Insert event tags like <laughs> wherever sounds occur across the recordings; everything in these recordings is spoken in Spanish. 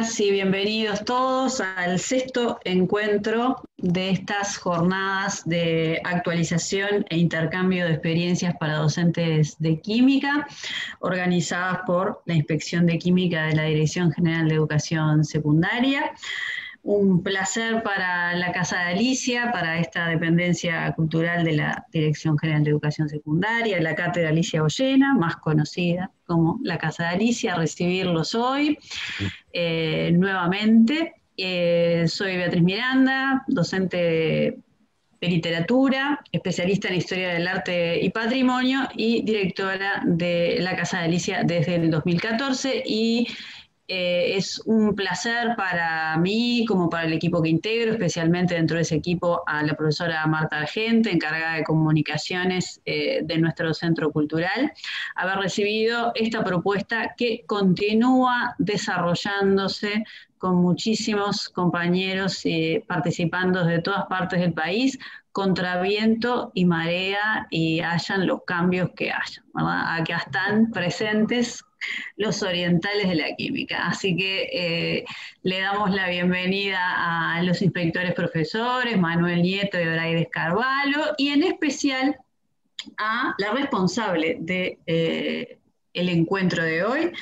Bienvenidas y bienvenidos todos al sexto encuentro de estas jornadas de actualización e intercambio de experiencias para docentes de química, organizadas por la Inspección de Química de la Dirección General de Educación Secundaria un placer para la Casa de Alicia, para esta dependencia cultural de la Dirección General de Educación Secundaria, la Cátedra Alicia Ollena, más conocida como la Casa de Alicia, recibirlos hoy eh, nuevamente. Eh, soy Beatriz Miranda, docente de literatura, especialista en historia del arte y patrimonio y directora de la Casa de Alicia desde el 2014 y eh, es un placer para mí, como para el equipo que integro, especialmente dentro de ese equipo a la profesora Marta Argente, encargada de comunicaciones eh, de nuestro centro cultural, haber recibido esta propuesta que continúa desarrollándose con muchísimos compañeros eh, participando de todas partes del país, contra viento y marea y hayan los cambios que hayan. Acá están presentes los orientales de la química. Así que eh, le damos la bienvenida a los inspectores profesores, Manuel Nieto y Braides Carvalho, y en especial a la responsable de... eh, encuentro de hoy,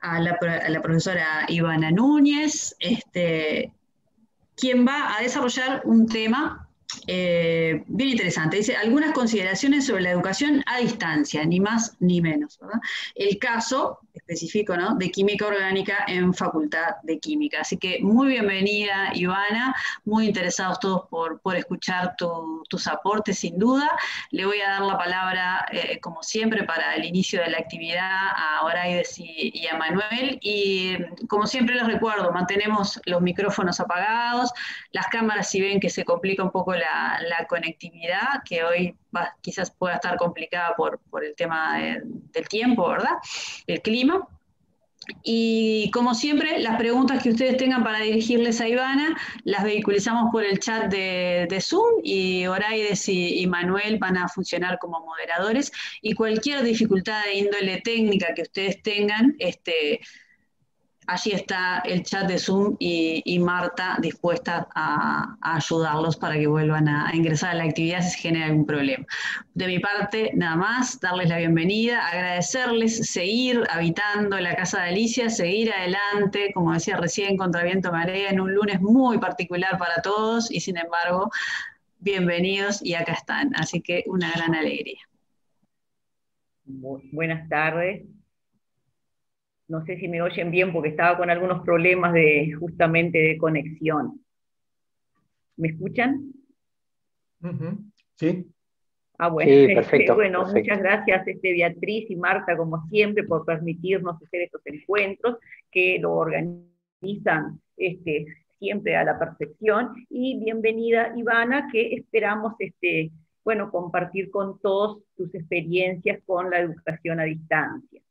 a la, profesora Ivana Núñez, este, quien va a desarrollar un tema eh, bien interesante. Dice, algunas consideraciones sobre la educación a distancia, ni más ni menos. El caso específico ¿no? de química orgánica en Facultad de Química. Así que muy bienvenida, Ivana, muy interesados todos por, por escuchar tu, tus aportes, sin duda. Le voy a dar la palabra, eh, como siempre, para el inicio de la actividad a Oraides y, y a Manuel. Y como siempre les recuerdo, mantenemos los micrófonos apagados, las cámaras si ven que se complica un poco la, la conectividad, que hoy quizás pueda estar complicada por, por el tema de, del tiempo, ¿verdad? El clima. Y como siempre, las preguntas que ustedes tengan para dirigirles a Ivana, las vehiculizamos por el chat de, de Zoom y Oraides y, y, Manuel van a funcionar como moderadores. Y cualquier dificultad de índole técnica que ustedes tengan, este, allí está el chat de Zoom y, Marta dispuesta a, ayudarlos para que vuelvan a, a, ingresar a la actividad si se genera algún problema. De mi parte, nada más, darles la bienvenida, agradecerles, seguir habitando la Casa de Alicia, seguir adelante, como decía recién, contra viento marea, en un lunes muy particular para todos y sin embargo, bienvenidos y acá están. Así que una gran alegría. Buenas tardes, no sé si me oyen bien porque estaba con algunos problemas de justamente de conexión. ¿Me escuchan? Uh -huh. Sí. Ah, bueno, sí, perfecto, bueno perfecto. muchas gracias este, Beatriz y Marta, como siempre, por permitirnos hacer estos encuentros que lo organizan este, siempre a la perfección. Y bienvenida, Ivana, que esperamos este, bueno, compartir con todos tus experiencias con la educación a distancia.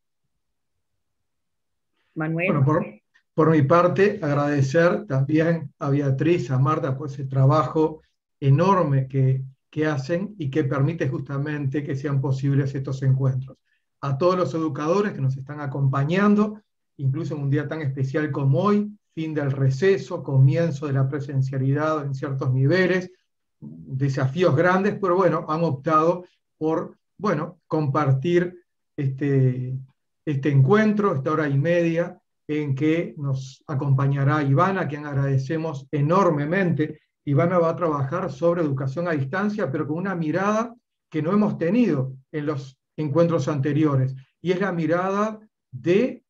Manuel. Bueno, por, por, mi parte, agradecer también a Beatriz, a Marta, por ese trabajo enorme que, que hacen y que permite justamente que sean posibles estos encuentros. A todos los educadores que nos están acompañando, incluso en un día tan especial como hoy, fin del receso, comienzo de la presencialidad en ciertos niveles, desafíos grandes, pero bueno, han optado por, bueno, compartir este, este encuentro, esta hora y media, en que nos acompañará Ivana, a quien agradecemos enormemente. Ivana va a trabajar sobre educación a distancia, pero con una mirada que no hemos tenido en los encuentros anteriores, y es la mirada de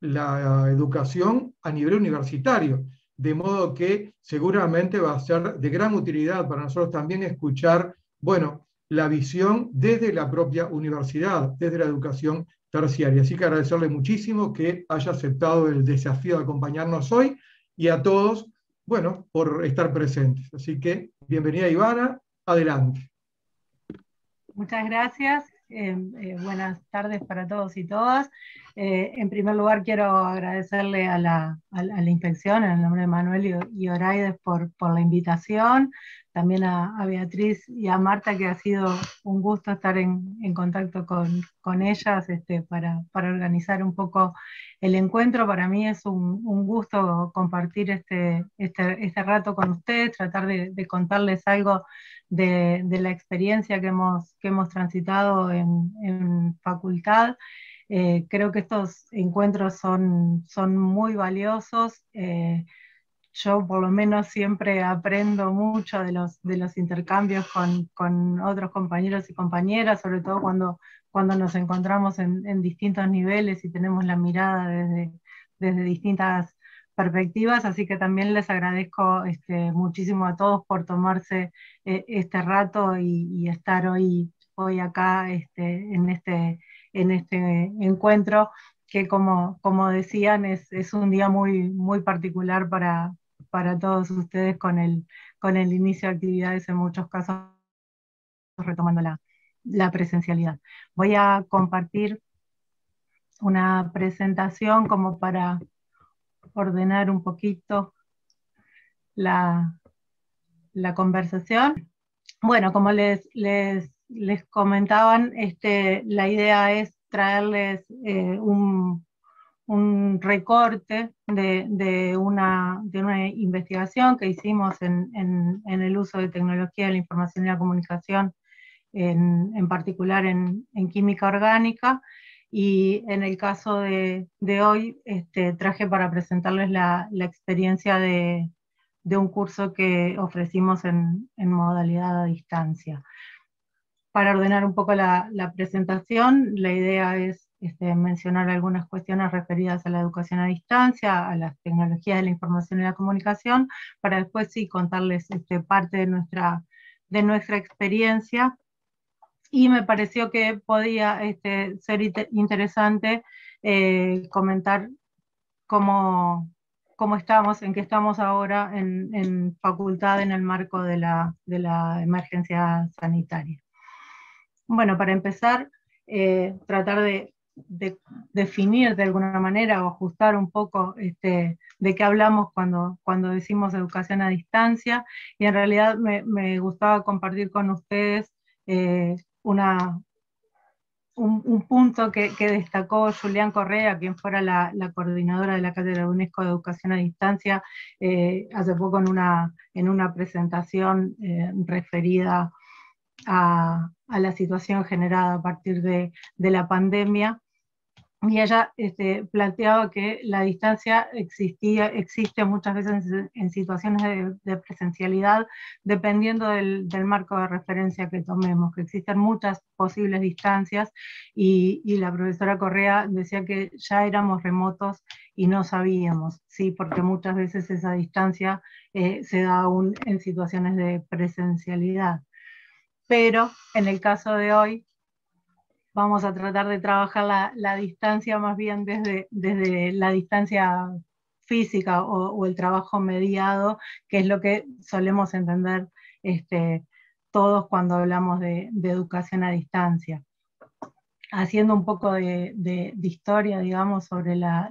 la educación a nivel universitario, de modo que seguramente va a ser de gran utilidad para nosotros también escuchar, bueno, la visión desde la propia universidad, desde la educación terciaria. Así que agradecerle muchísimo que haya aceptado el desafío de acompañarnos hoy y a todos, bueno, por estar presentes. Así que bienvenida Ivana, adelante. Muchas gracias. Eh, eh, buenas tardes para todos y todas. Eh, en primer lugar, quiero agradecerle a la, inspección, en el nombre de Manuel y, y por, la invitación, también a, Beatriz y a Marta, que ha sido un gusto estar en, contacto con, ellas este, para, organizar un poco el encuentro. Para mí es un, gusto compartir este, este, este, rato con ustedes, tratar de, contarles algo de, la experiencia que hemos, que hemos transitado en facultad. Eh, creo que estos encuentros son, son muy valiosos. Eh, yo por lo menos siempre aprendo mucho de los, de los intercambios con, con otros compañeros y compañeras, sobre todo cuando, cuando nos encontramos en, distintos niveles y tenemos la mirada desde, desde distintas perspectivas, así que también les agradezco este, muchísimo a todos por tomarse eh, este rato y, y, estar hoy, hoy acá este, en este en este encuentro, que como, como decían, es, es un día muy, muy particular para, para todos ustedes con el, con el inicio de actividades, en muchos casos retomando la, la presencialidad. Voy a compartir una presentación como para ordenar un poquito la, la conversación. Bueno, como les, les les comentaban, este, la idea es traerles eh, un, recorte de, una, investigación que hicimos en, el uso de tecnología de la información y la comunicación, en, particular en, química orgánica. Y en el caso de, hoy, este, traje para presentarles la, experiencia de, un curso que ofrecimos en modalidad a distancia para ordenar un poco la, presentación, la idea es este, mencionar algunas cuestiones referidas a la educación a distancia, a las tecnologías de la información y la comunicación, para después sí contarles este, parte de nuestra, de nuestra experiencia. Y me pareció que podía este, ser interesante eh, comentar cómo, cómo, estamos, en qué estamos ahora en, facultad en el marco de la, de la emergencia sanitaria. Bueno, para empezar, eh, tratar de, definir de alguna manera o ajustar un poco este, de qué hablamos cuando, cuando decimos educación a distancia. Y en realidad me, gustaba compartir con ustedes eh, una, un, punto que, destacó Julián Correa, quien fuera la, coordinadora de la Cátedra de UNESCO de Educación a Distancia, eh, hace poco en una, en una presentación referida a, la situación generada a partir de, la pandemia. Y ella este, planteaba que la distancia existía, existe muchas veces en, situaciones de, presencialidad, dependiendo del, marco de referencia que tomemos, que existen muchas posibles distancias. Y, la profesora Correa decía que ya éramos remotos y no sabíamos, sí, porque muchas veces esa distancia eh, se da aún en situaciones de presencialidad. Pero en el caso de hoy vamos a tratar de trabajar la, distancia más bien desde, desde la distancia física o, el trabajo mediado, que es lo que solemos entender este, todos cuando hablamos de, educación a distancia. Haciendo un poco de, historia, digamos, sobre la,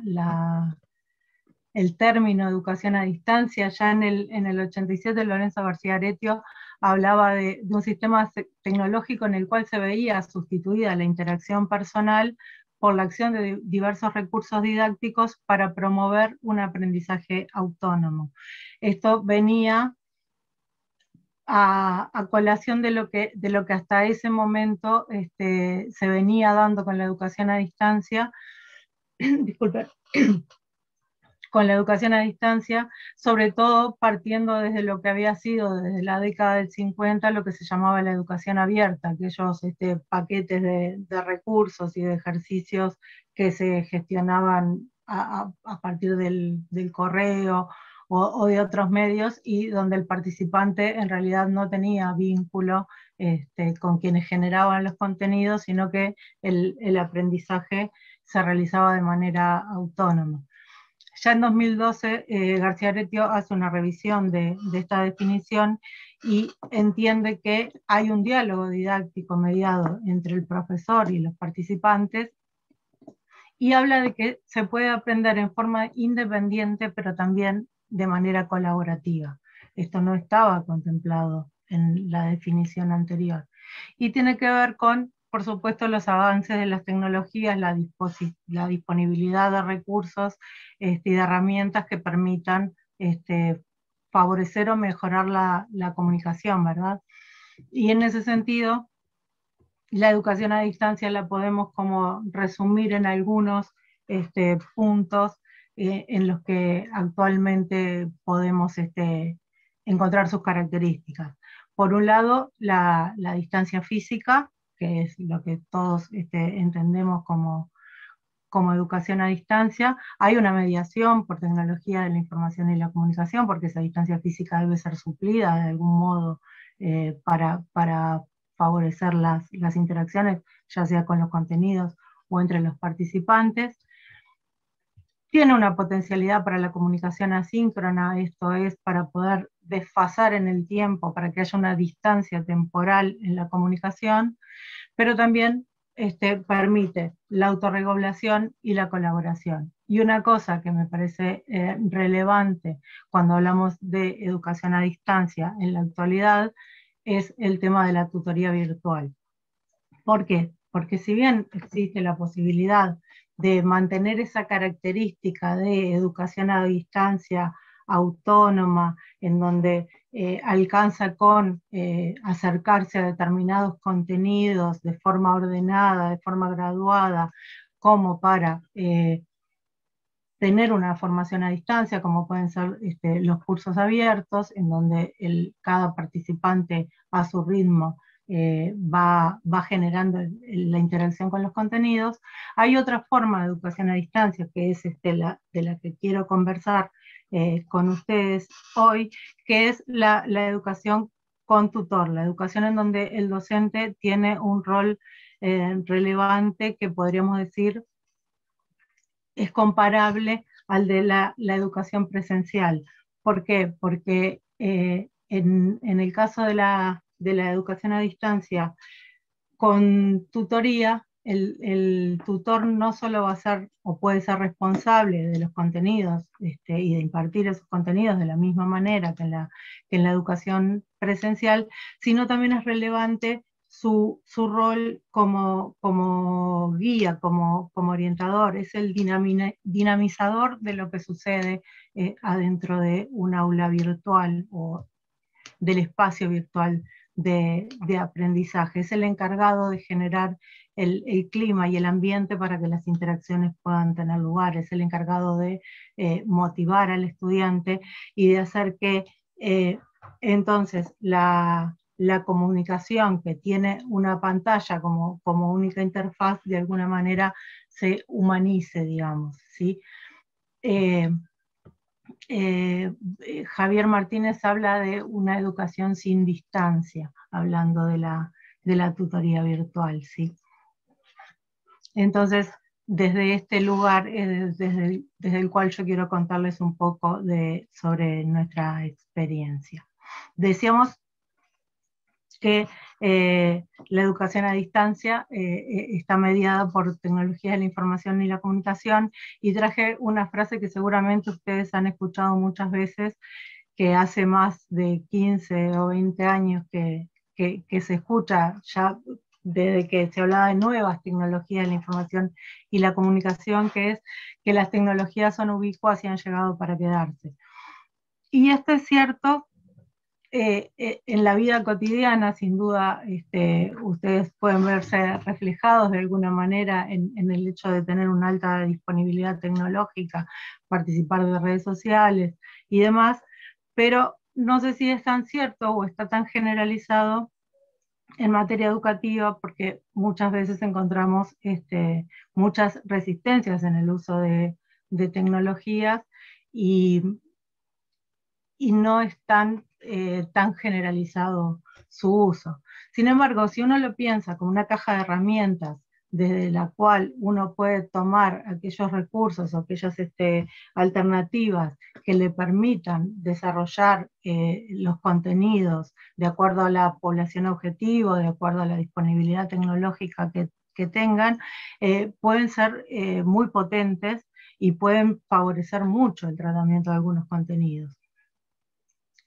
el término educación a distancia, ya en el, en el 87 Lorenzo García Aretio hablaba de, un sistema tecnológico en el cual se veía sustituida la interacción personal por la acción de diversos recursos didácticos para promover un aprendizaje autónomo. Esto venía a, colación de lo, que, hasta ese momento este, se venía dando con la educación a distancia, <clears throat> disculpe, <clears throat> con la educación a distancia, sobre todo partiendo desde lo que había sido desde la década del 50 lo que se llamaba la educación abierta, aquellos este, paquetes de, recursos y de ejercicios que se gestionaban a, partir del, correo o, de otros medios y donde el participante en realidad no tenía vínculo este, con quienes generaban los contenidos, sino que el aprendizaje se realizaba de manera autónoma. Ya en 2012, eh, García Retio hace una revisión de, esta definición y entiende que hay un diálogo didáctico mediado entre el profesor y los participantes y habla de que se puede aprender en forma independiente, pero también de manera colaborativa. Esto no estaba contemplado en la definición anterior. Y tiene que ver con, por supuesto, los avances de las tecnologías, la, la disponibilidad de recursos este, y de herramientas que permitan este, favorecer o mejorar la, la comunicación, ¿verdad? Y en ese sentido, la educación a distancia la podemos como resumir en algunos este, puntos eh, en los que actualmente podemos este, encontrar sus características. Por un lado, la, distancia física, que es lo que todos este, entendemos como, como educación a distancia. Hay una mediación por tecnología de la información y la comunicación, porque esa distancia física debe ser suplida de algún modo eh, para, para favorecer las, las interacciones, ya sea con los contenidos o entre los participantes. Tiene una potencialidad para la comunicación asíncrona, esto es para poder desfasar en el tiempo, para que haya una distancia temporal en la comunicación, pero también este, permite la autorregulación y la colaboración. Y una cosa que me parece eh, relevante cuando hablamos de educación a distancia en la actualidad es el tema de la tutoría virtual. ¿Por qué? Porque si bien existe la posibilidad de mantener esa característica de educación a distancia autónoma, en donde eh, alcanza con eh, acercarse a determinados contenidos de forma ordenada, de forma graduada, como para eh, tener una formación a distancia, como pueden ser este, los cursos abiertos, en donde el, cada participante a su ritmo va, va, generando la interacción con los contenidos. Hay otra forma de educación a distancia, que es este, la, de la que quiero conversar eh, con ustedes hoy, que es la, la, educación con tutor, la educación en donde el docente tiene un rol eh, relevante que podríamos decir es comparable al de la, educación presencial. ¿Por qué? Porque eh, en, el caso de la, educación a distancia, con tutoría, el, tutor no solo va a ser o puede ser responsable de los contenidos este, y de impartir esos contenidos de la misma manera que en la educación presencial, sino también es relevante su, rol como, guía, como, como, orientador, es el dinamizador de lo que sucede eh, adentro de un aula virtual o del espacio virtual de, aprendizaje. Es el encargado de generar el, clima y el ambiente para que las interacciones puedan tener lugar, es el encargado de eh, motivar al estudiante y de hacer que eh, entonces la, comunicación que tiene una pantalla como, como única interfaz de alguna manera se humanice, digamos. ¿sí? Eh, Javier Martínez habla de una educación sin distancia, hablando de la, de la tutoría virtual. ¿sí? Entonces, desde este lugar, desde, desde, el cual yo quiero contarles un poco sobre nuestra experiencia. Decíamos que eh, la educación a distancia eh, eh, está mediada por tecnologías de la información y la comunicación y traje una frase que seguramente ustedes han escuchado muchas veces, que hace más de 15 o 20 años que, que, se escucha ya desde que se hablaba de nuevas tecnologías de la información y la comunicación, que es que las tecnologías son ubicuas y han llegado para quedarse. Y esto es cierto eh, eh, en la vida cotidiana, sin duda, este, ustedes pueden verse reflejados de alguna manera en, el hecho de tener una alta disponibilidad tecnológica, participar de redes sociales y demás, pero no sé si es tan cierto o está tan generalizado en materia educativa porque muchas veces encontramos este, muchas resistencias en el uso de, tecnologías y, y no están eh, tan generalizado su uso. Sin embargo, si uno lo piensa como una caja de herramientas desde la cual uno puede tomar aquellos recursos o aquellas este, alternativas que le permitan desarrollar eh, los contenidos de acuerdo a la población objetivo, de acuerdo a la disponibilidad tecnológica que, tengan, eh, pueden ser eh, muy potentes y pueden favorecer mucho el tratamiento de algunos contenidos.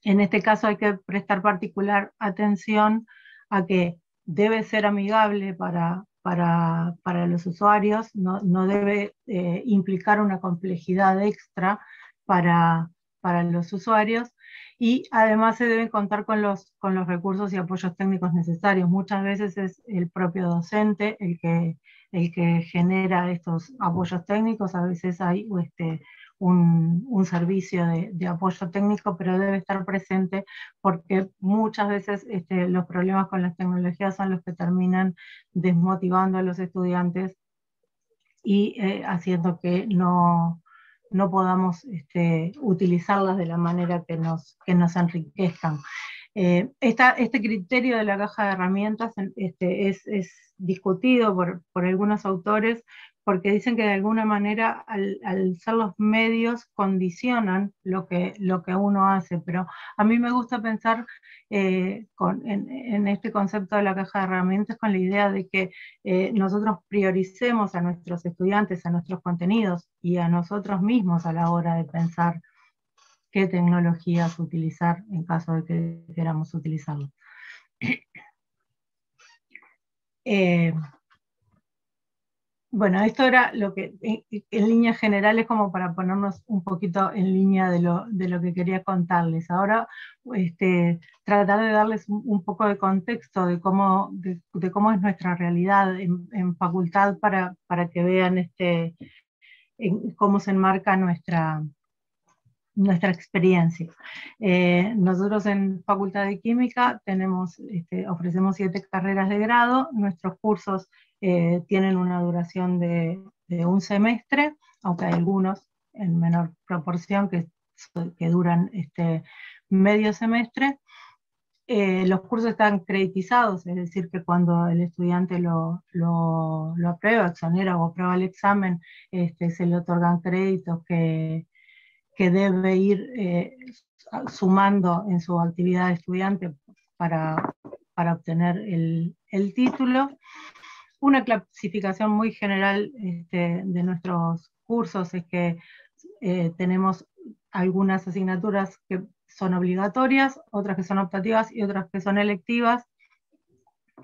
En este caso hay que prestar particular atención a que debe ser amigable para, para, los usuarios, no, debe eh, implicar una complejidad extra para, para los usuarios y además se deben contar con los, con los recursos y apoyos técnicos necesarios. Muchas veces es el propio docente el que, el que genera estos apoyos técnicos, a veces hay este, un, servicio de, apoyo técnico, pero debe estar presente porque muchas veces este, los problemas con las tecnologías son los que terminan desmotivando a los estudiantes y eh, haciendo que no, no podamos este, utilizarlas de la manera que nos, que nos enriquezcan. Eh, este criterio de la caja de herramientas este, es, discutido por, algunos autores porque dicen que de alguna manera al, ser los medios condicionan lo que, lo que uno hace, pero a mí me gusta pensar eh, en, este concepto de la caja de herramientas con la idea de que eh, nosotros prioricemos a nuestros estudiantes, a nuestros contenidos y a nosotros mismos a la hora de pensar qué tecnologías utilizar en caso de que queramos utilizarlo. <clears throat> Eh, bueno, esto era lo que en, líneas generales como para ponernos un poquito en línea de lo, que quería contarles. Ahora este, tratar de darles un, poco de contexto de cómo, de, cómo es nuestra realidad en, facultad para, para, que vean este, cómo se enmarca nuestra, nuestra experiencia. Eh, nosotros en Facultad de Química tenemos, este, ofrecemos siete carreras de grado, nuestros cursos eh, tienen una duración de, un semestre, aunque hay algunos en menor proporción que, que duran este, medio semestre. Eh, los cursos están creditizados, es decir, que cuando el estudiante lo, aprueba, exonera o aprueba el examen, este, se le otorgan créditos que, debe ir eh, sumando en su actividad de estudiante para, obtener el título una clasificación muy general este, de nuestros cursos es que eh, tenemos algunas asignaturas que son obligatorias, otras que son optativas y otras que son electivas.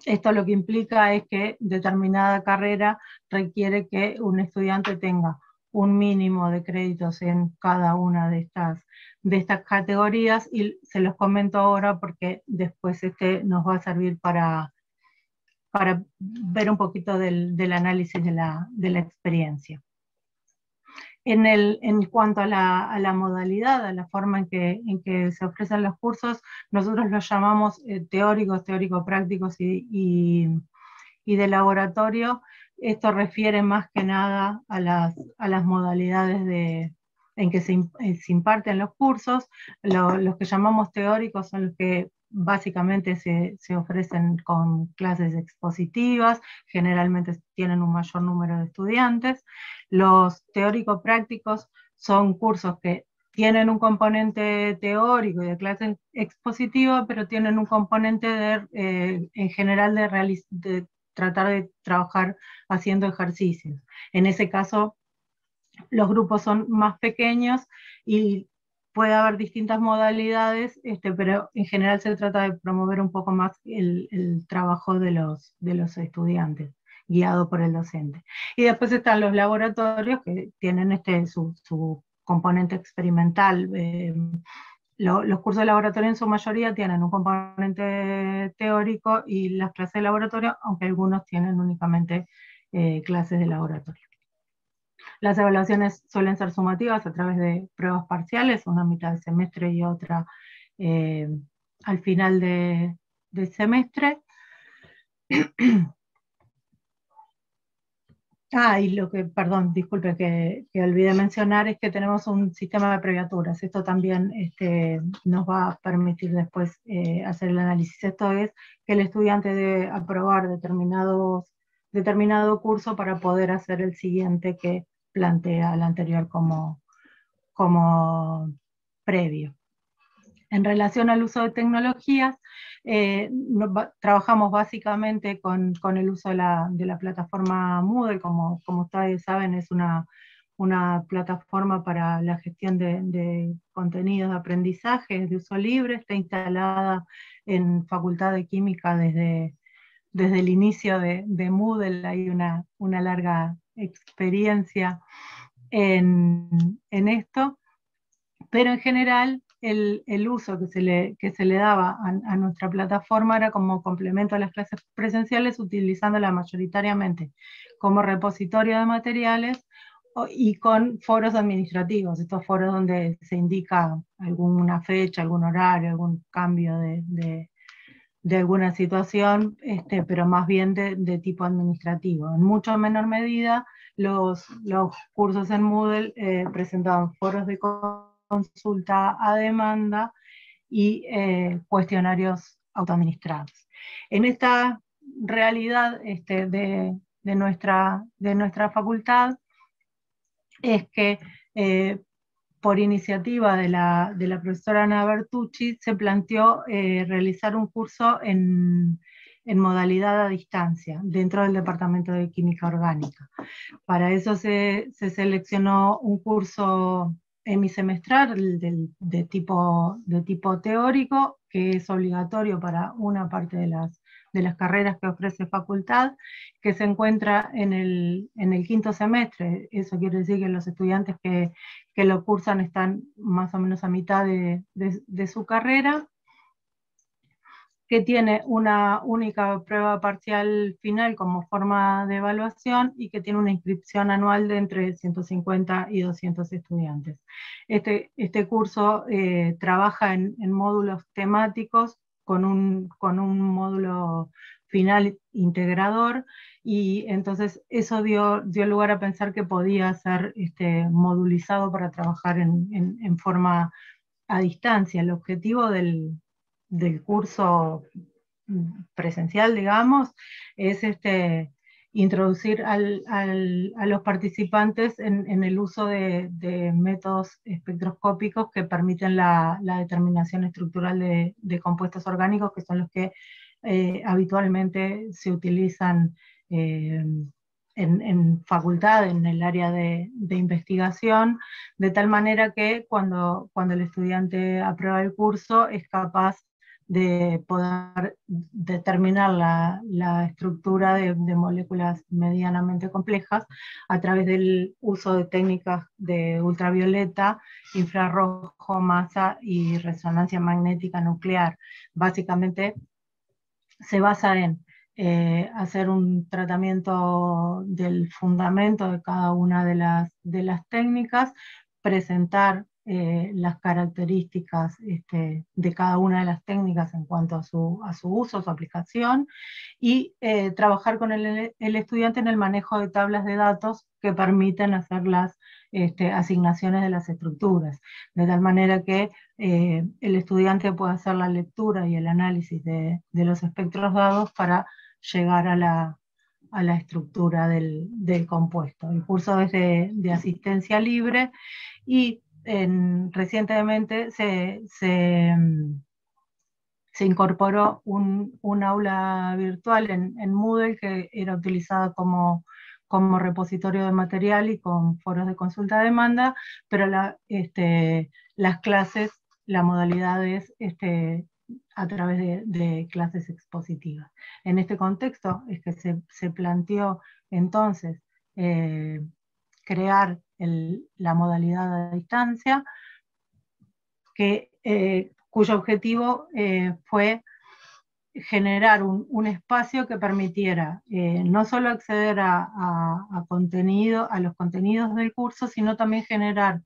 Esto lo que implica es que determinada carrera requiere que un estudiante tenga un mínimo de créditos en cada una de estas, de estas categorías y se los comento ahora porque después este nos va a servir para, para ver un poquito del, análisis de la, experiencia. En, cuanto a la, modalidad, a la forma en que, se ofrecen los cursos, nosotros los llamamos eh, teóricos, teórico-prácticos y, de laboratorio. Esto refiere más que nada a las, modalidades de, en que se, eh, imparten los cursos. los que llamamos teóricos son los que básicamente se, se, ofrecen con clases expositivas, generalmente tienen un mayor número de estudiantes. Los teórico-prácticos son cursos que tienen un componente teórico y de clase expositiva, pero tienen un componente de, eh, en general de, de tratar de trabajar haciendo ejercicios. En ese caso, los grupos son más pequeños y puede haber distintas modalidades, este, pero en general se trata de promover un poco más el, trabajo de los, estudiantes, guiado por el docente. Y después están los laboratorios que tienen este, su, componente experimental. Eh, los cursos de laboratorio en su mayoría tienen un componente teórico y las clases de laboratorio, aunque algunos tienen únicamente eh, clases de laboratorio. Las evaluaciones suelen ser sumativas a través de pruebas parciales, una mitad del semestre y otra eh, al final del semestre. <clears throat> Ah, y lo que, perdón, disculpe que, olvidé mencionar es que tenemos un sistema de previaturas. Esto también este, nos va a permitir después eh, hacer el análisis. Esto es que el estudiante debe aprobar determinados, determinado curso para poder hacer el siguiente que plantea el anterior como, como previo. En relación al uso de tecnologías, eh, trabajamos básicamente con, el uso de la, plataforma Moodle, como, como ustedes saben, es una, plataforma para la gestión de, contenidos de aprendizaje de uso libre, está instalada en Facultad de Química desde, desde el inicio de, Moodle, hay una, larga experiencia en, en esto, pero en general el, uso que se, le, se le daba a, nuestra plataforma era como complemento a las clases presenciales, utilizándola mayoritariamente como repositorio de materiales y con foros administrativos, estos foros donde se indica alguna fecha, algún horario, algún cambio de, alguna situación, este, pero más bien de, tipo administrativo. En mucho menor medida, los, los cursos en Moodle eh, presentaban foros de consulta a demanda y eh, cuestionarios autoadministrados. En esta realidad este, de, nuestra, de nuestra facultad es que eh, por iniciativa de la, profesora Ana Bertucci se planteó eh, realizar un curso en, modalidad a distancia dentro del Departamento de Química Orgánica. Para eso se, se seleccionó un curso hemisemestral de, de tipo teórico, que es obligatorio para una parte de las, de las carreras que ofrece facultad, que se encuentra en el, en el quinto semestre. Eso quiere decir que los estudiantes que, que lo cursan están más o menos a mitad de, de su carrera que tiene una única prueba parcial final como forma de evaluación y que tiene una inscripción anual de entre 150 y 200 estudiantes. Este, este curso eh, trabaja en, módulos temáticos con un, con un módulo final integrador y entonces eso dio, dio lugar a pensar que podía ser este, modulizado para trabajar en, en forma a distancia. El objetivo del, del curso presencial, digamos, es este, introducir a los participantes en, el uso de, métodos espectroscópicos que permiten la, determinación estructural de, compuestos orgánicos, que son los que eh, habitualmente se utilizan eh, en, facultad, en el área de, investigación, de tal manera que cuando, cuando el estudiante aprueba el curso es capaz de poder determinar la, estructura de, moléculas medianamente complejas a través del uso de técnicas de ultravioleta, infrarrojo, masa y resonancia magnética nuclear. Básicamente se basa en eh, hacer un tratamiento del fundamento de cada una de las, de las técnicas, presentar eh, las características este, de cada una de las técnicas en cuanto a su, uso, su aplicación, y eh, trabajar con el, estudiante en el manejo de tablas de datos que permiten hacer las este, asignaciones de las estructuras, de tal manera que eh, el estudiante pueda hacer la lectura y el análisis de, los espectros dados para llegar a la, a la estructura del, compuesto. El curso es de, de asistencia libre y recientemente se, mm, se, incorporó un, aula virtual en, Moodle que era utilizada como, como repositorio de material y con foros de consulta de demanda, pero este, las clases, la modalidad es este, a través de, clases expositivas. En este contexto es que se, planteó entonces eh, crear la modalidad a distancia, que, eh, cuyo objetivo eh, fue generar un, espacio que permitiera eh, no solo acceder a, contenido, a los contenidos del curso, sino también generar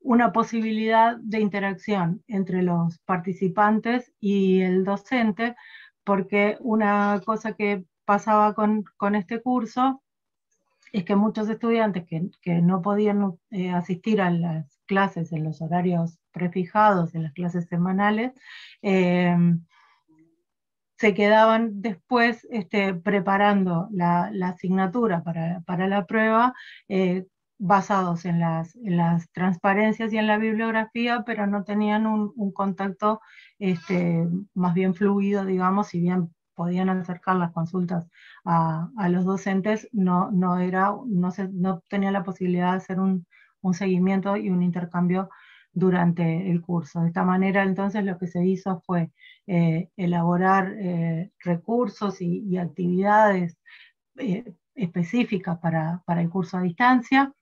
una posibilidad de interacción entre los participantes y el docente, porque una cosa que pasaba con este curso es que muchos estudiantes que, no podían eh, asistir a las clases en los horarios prefijados, en las clases semanales, eh, se quedaban después este, preparando la, asignatura para, la prueba, eh, basados en las, las, transparencias y en la bibliografía, pero no tenían un, contacto este, más bien fluido, digamos, si bien podían acercar las consultas a, los docentes, no, no, era, no, se, no tenía la posibilidad de hacer un, seguimiento y un intercambio durante el curso. De esta manera, entonces, lo que se hizo fue eh, elaborar eh, recursos y, actividades eh, específicas para, para, el curso a distancia,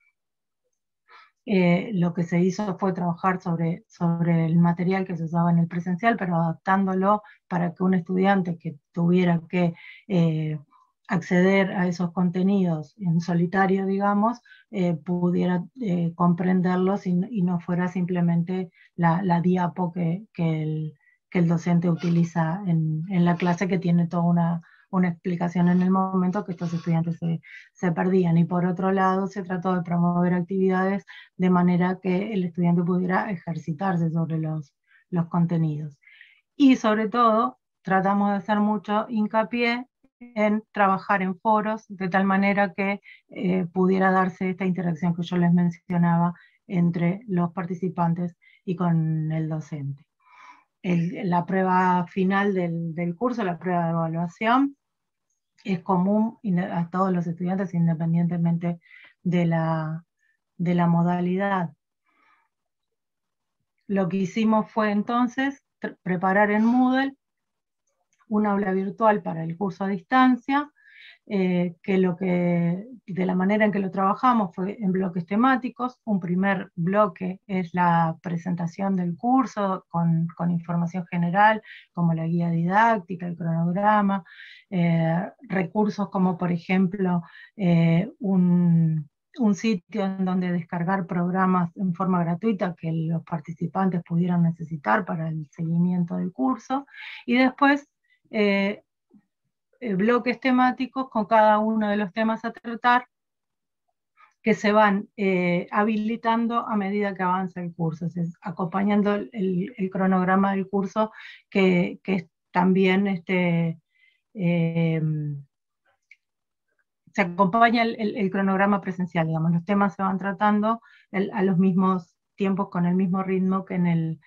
eh, lo que se hizo fue trabajar sobre, sobre el material que se usaba en el presencial, pero adaptándolo para que un estudiante que tuviera que eh, acceder a esos contenidos en solitario, digamos, eh, pudiera comprenderlos y, no fuera simplemente la, diapo que, que, el, que, el, docente utiliza en, en la clase, que tiene toda una una explicación en el momento que estos estudiantes se, perdían. Y por otro lado, se trató de promover actividades de manera que el estudiante pudiera ejercitarse sobre los, los contenidos. Y sobre todo, tratamos de hacer mucho hincapié en trabajar en foros de tal manera que eh, pudiera darse esta interacción que yo les mencionaba entre los participantes y con el docente. la prueba final del, del, curso, la prueba de evaluación, es común a todos los estudiantes independientemente de la, de la modalidad. Lo que hicimos fue entonces preparar en Moodle un aula virtual para el curso a distancia, eh, que, lo que de la manera en que lo trabajamos fue en bloques temáticos. Un primer bloque es la presentación del curso con, información general, como la guía didáctica, el cronograma, eh, recursos como por ejemplo eh, un, un sitio en donde descargar programas en forma gratuita que los participantes pudieran necesitar para el seguimiento del curso. Y después bloques temáticos con cada uno de los temas a tratar que se van eh, habilitando a medida que avanza el curso, acompañando el, cronograma del curso que, que también este, em, se acompaña el, cronograma presencial, digamos, los temas se van tratando a los mismos tiempos, con el mismo ritmo que en, el,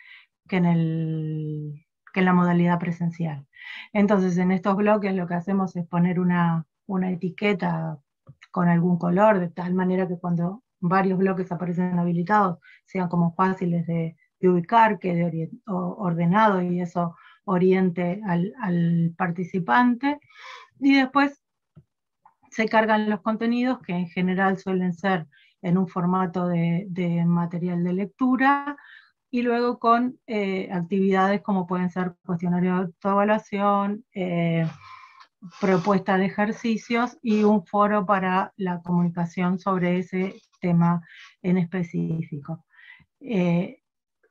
que en, el, que en la modalidad presencial. Entonces, en estos bloques lo que hacemos es poner una, etiqueta con algún color, de tal manera que cuando varios bloques aparecen habilitados sean como fáciles de, ubicar, quede ordenado y eso oriente al, participante. Y después se cargan los contenidos que en general suelen ser en un formato de, de material de lectura y luego con eh, actividades como pueden ser cuestionario de autoevaluación, eh, propuesta de ejercicios y un foro para la comunicación sobre ese tema en específico. Eh,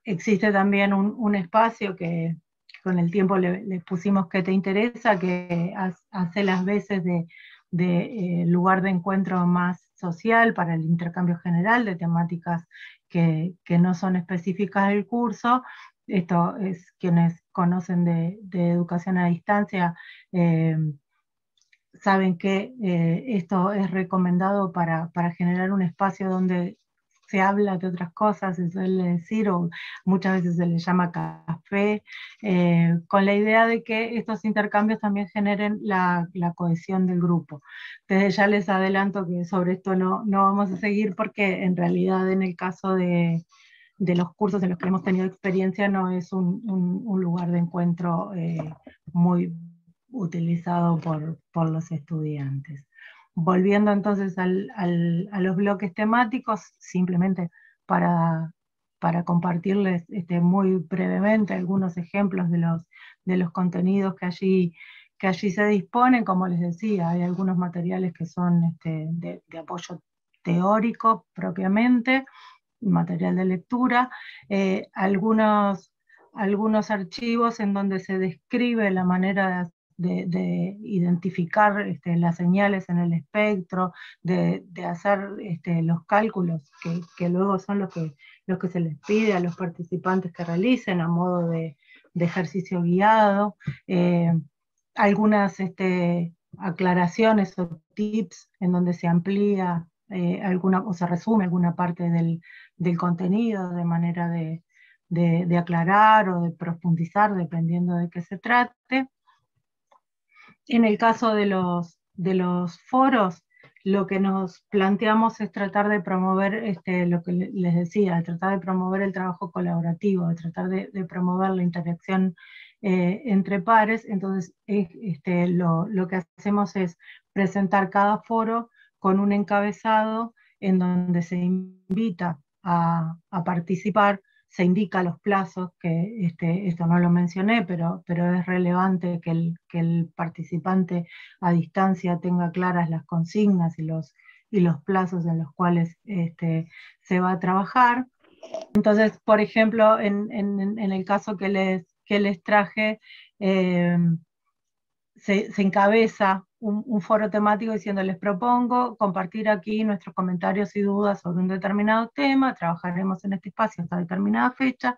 existe también un, espacio que con el tiempo le, pusimos que te interesa, que hace las veces de, de lugar de encuentro más social para el intercambio general de temáticas que, no son específicas del curso. Esto es quienes conocen de, educación a distancia. Eh, saben que eh, esto es recomendado para, para, generar un espacio donde se habla de otras cosas, se suele decir, o muchas veces se le llama café, eh, con la idea de que estos intercambios también generen la, cohesión del grupo. Desde ya les adelanto que sobre esto no, no vamos a seguir porque en realidad en el caso de, los cursos en los que hemos tenido experiencia no es un, lugar de encuentro eh, muy utilizado por, por los estudiantes. Volviendo entonces a los bloques temáticos, simplemente para, compartirles este, muy brevemente algunos ejemplos de los, de los contenidos que allí, que allí se disponen. Como les decía, hay algunos materiales que son este, de, apoyo teórico propiamente, material de lectura, eh, algunos, algunos archivos en donde se describe la manera de de, identificar este, las señales en el espectro, de, hacer este, los cálculos, que, luego son los que, que se les pide a los participantes que realicen a modo de, ejercicio guiado, eh, algunas este, aclaraciones o tips en donde se amplía eh, alguna, o se resume alguna parte del, contenido de manera de, aclarar o de profundizar, dependiendo de qué se trate. En el caso de los, de los foros, lo que nos planteamos es tratar de promover este, lo que les decía, de tratar de promover el trabajo colaborativo, de tratar de, promover la interacción eh, entre pares. Entonces, este, lo, que hacemos es presentar cada foro con un encabezado en donde se invita a, participar, se indica los plazos, que este, esto no lo mencioné, pero, pero es relevante que el, que el participante a distancia tenga claras las consignas y los, y los plazos en los cuales este, se va a trabajar. Entonces, por ejemplo, en, el caso que les, que les traje, eh, se, encabeza un, foro temático diciendo les propongo compartir aquí nuestros comentarios y dudas sobre un determinado tema, trabajaremos en este espacio hasta determinada fecha.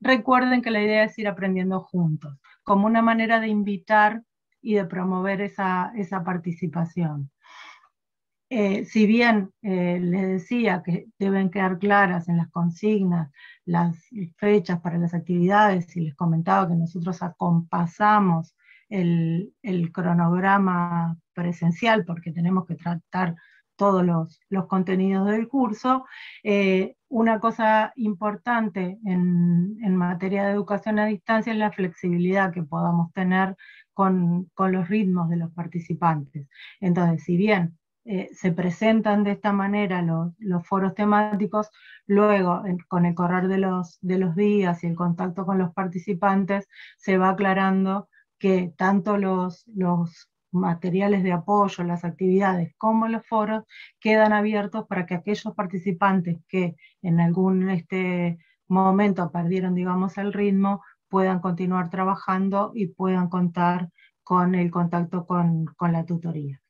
Recuerden que la idea es ir aprendiendo juntos, como una manera de invitar y de promover esa, esa participación. Eh, si bien eh, les decía que deben quedar claras en las consignas las fechas para las actividades y les comentaba que nosotros acompasamos el, cronograma presencial porque tenemos que tratar todos los, contenidos del curso. Eh, una cosa importante en, materia de educación a distancia es la flexibilidad que podamos tener con, los ritmos de los participantes. Entonces, si bien eh, se presentan de esta manera los, foros temáticos, luego con el correr de los, de los días y el contacto con los participantes se va aclarando que tanto los, los materiales de apoyo, las actividades como los foros quedan abiertos para que aquellos participantes que en algún este, momento perdieron, digamos, el ritmo, puedan continuar trabajando y puedan contar con el contacto con, con la tutoría.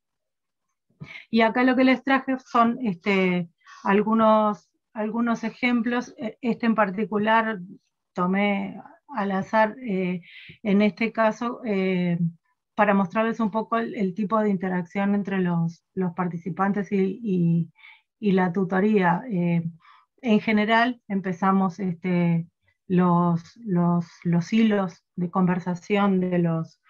Y acá lo que les traje son este, algunos, algunos ejemplos. E, este en particular tomé al azar eh, en este caso eh, para mostrarles un poco el, tipo de interacción entre los, participantes y, la tutoría. Eh, en general empezamos este, los, los, hilos de conversación de los,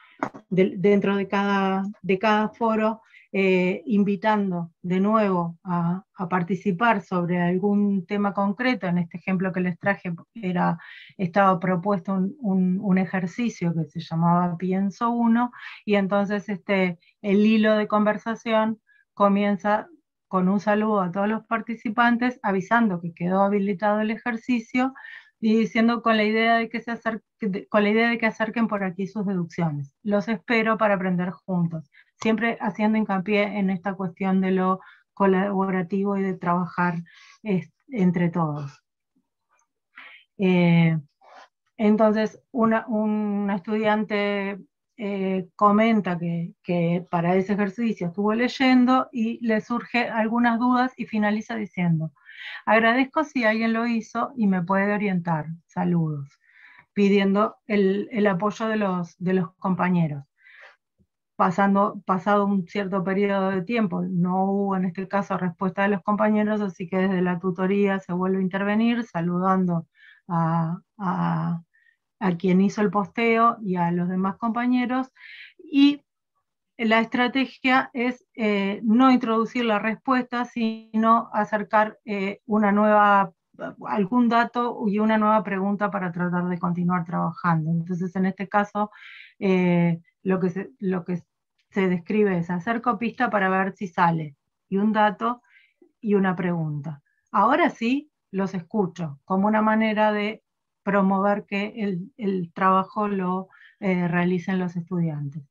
dentro de cada foro eh, invitando de nuevo a, participar sobre algún tema concreto. En este ejemplo que les traje era, estaba propuesto un, ejercicio que se llamaba Pienso Uno, y entonces este, el hilo de conversación comienza con un saludo a todos los participantes, avisando que quedó habilitado el ejercicio y diciendo con la idea de que se con la idea de que acerquen por aquí sus deducciones. Los espero para aprender juntos siempre haciendo hincapié en esta cuestión de lo colaborativo y de trabajar entre todos. Eh, entonces, una, estudiante eh, comenta que, para ese ejercicio estuvo leyendo y le surge algunas dudas y finaliza diciendo, agradezco si alguien lo hizo y me puede orientar, saludos, pidiendo el, apoyo de los, de los compañeros pasando, pasado un cierto periodo de tiempo, no hubo en este caso respuesta de los compañeros, así que desde la tutoría se vuelve a intervenir saludando a, quien hizo el posteo y a los demás compañeros. Y la estrategia es eh, no introducir la respuesta, sino acercar eh, una nueva algún dato y una nueva pregunta para tratar de continuar trabajando. Entonces, en este caso, eh, lo que, se, lo que se describe es hacer copista para ver si sale, y un dato y una pregunta. Ahora sí, los escucho como una manera de promover que el, trabajo lo eh, realicen los estudiantes.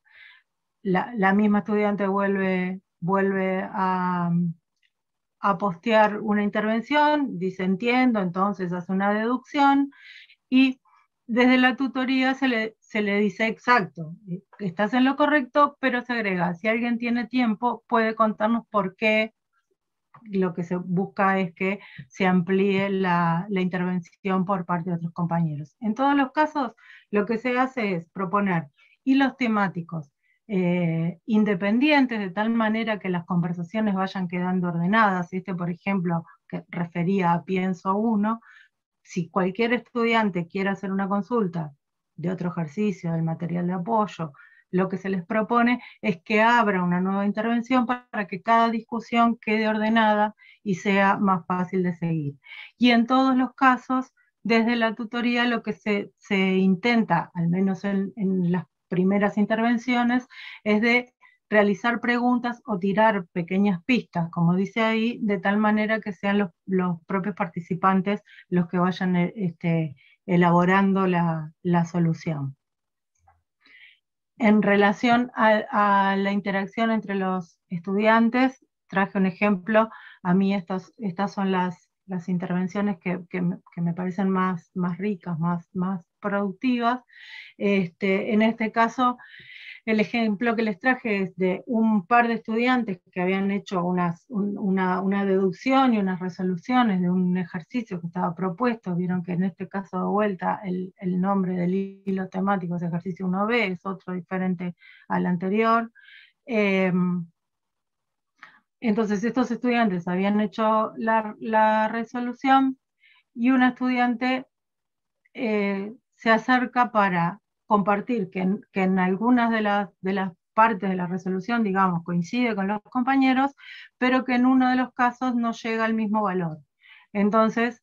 La, misma estudiante vuelve, vuelve a, a postear una intervención, dice entiendo, entonces hace una deducción y desde la tutoría se le, se le dice exacto, estás en lo correcto, pero se agrega, si alguien tiene tiempo, puede contarnos por qué lo que se busca es que se amplíe la, la, intervención por parte de otros compañeros. En todos los casos, lo que se hace es proponer hilos temáticos eh, independientes, de tal manera que las conversaciones vayan quedando ordenadas. Este, por ejemplo, que refería a Pienso Uno, si cualquier estudiante quiere hacer una consulta de otro ejercicio, del material de apoyo, lo que se les propone es que abra una nueva intervención para que cada discusión quede ordenada y sea más fácil de seguir. Y en todos los casos, desde la tutoría lo que se, intenta, al menos en, en las primeras intervenciones, es de realizar preguntas o tirar pequeñas pistas, como dice ahí, de tal manera que sean los, propios participantes los que vayan eh, este, elaborando la, solución. En relación a, la interacción entre los estudiantes, traje un ejemplo, a mí estas, estas son las, las intervenciones que, me parecen más, más ricas, más, más productivas. Este, en este caso, el ejemplo que les traje es de un par de estudiantes que habían hecho una, deducción y unas resoluciones de un ejercicio que estaba propuesto. Vieron que en este caso de vuelta el, nombre del hilo temático es ejercicio 1B, es otro diferente al anterior. Em, entonces estos estudiantes habían hecho la, resolución y una estudiante eh, se acerca para compartir que en, algunas de las, de las partes de la resolución, digamos, coincide con los compañeros, pero que en uno de los casos no llega al mismo valor. Entonces,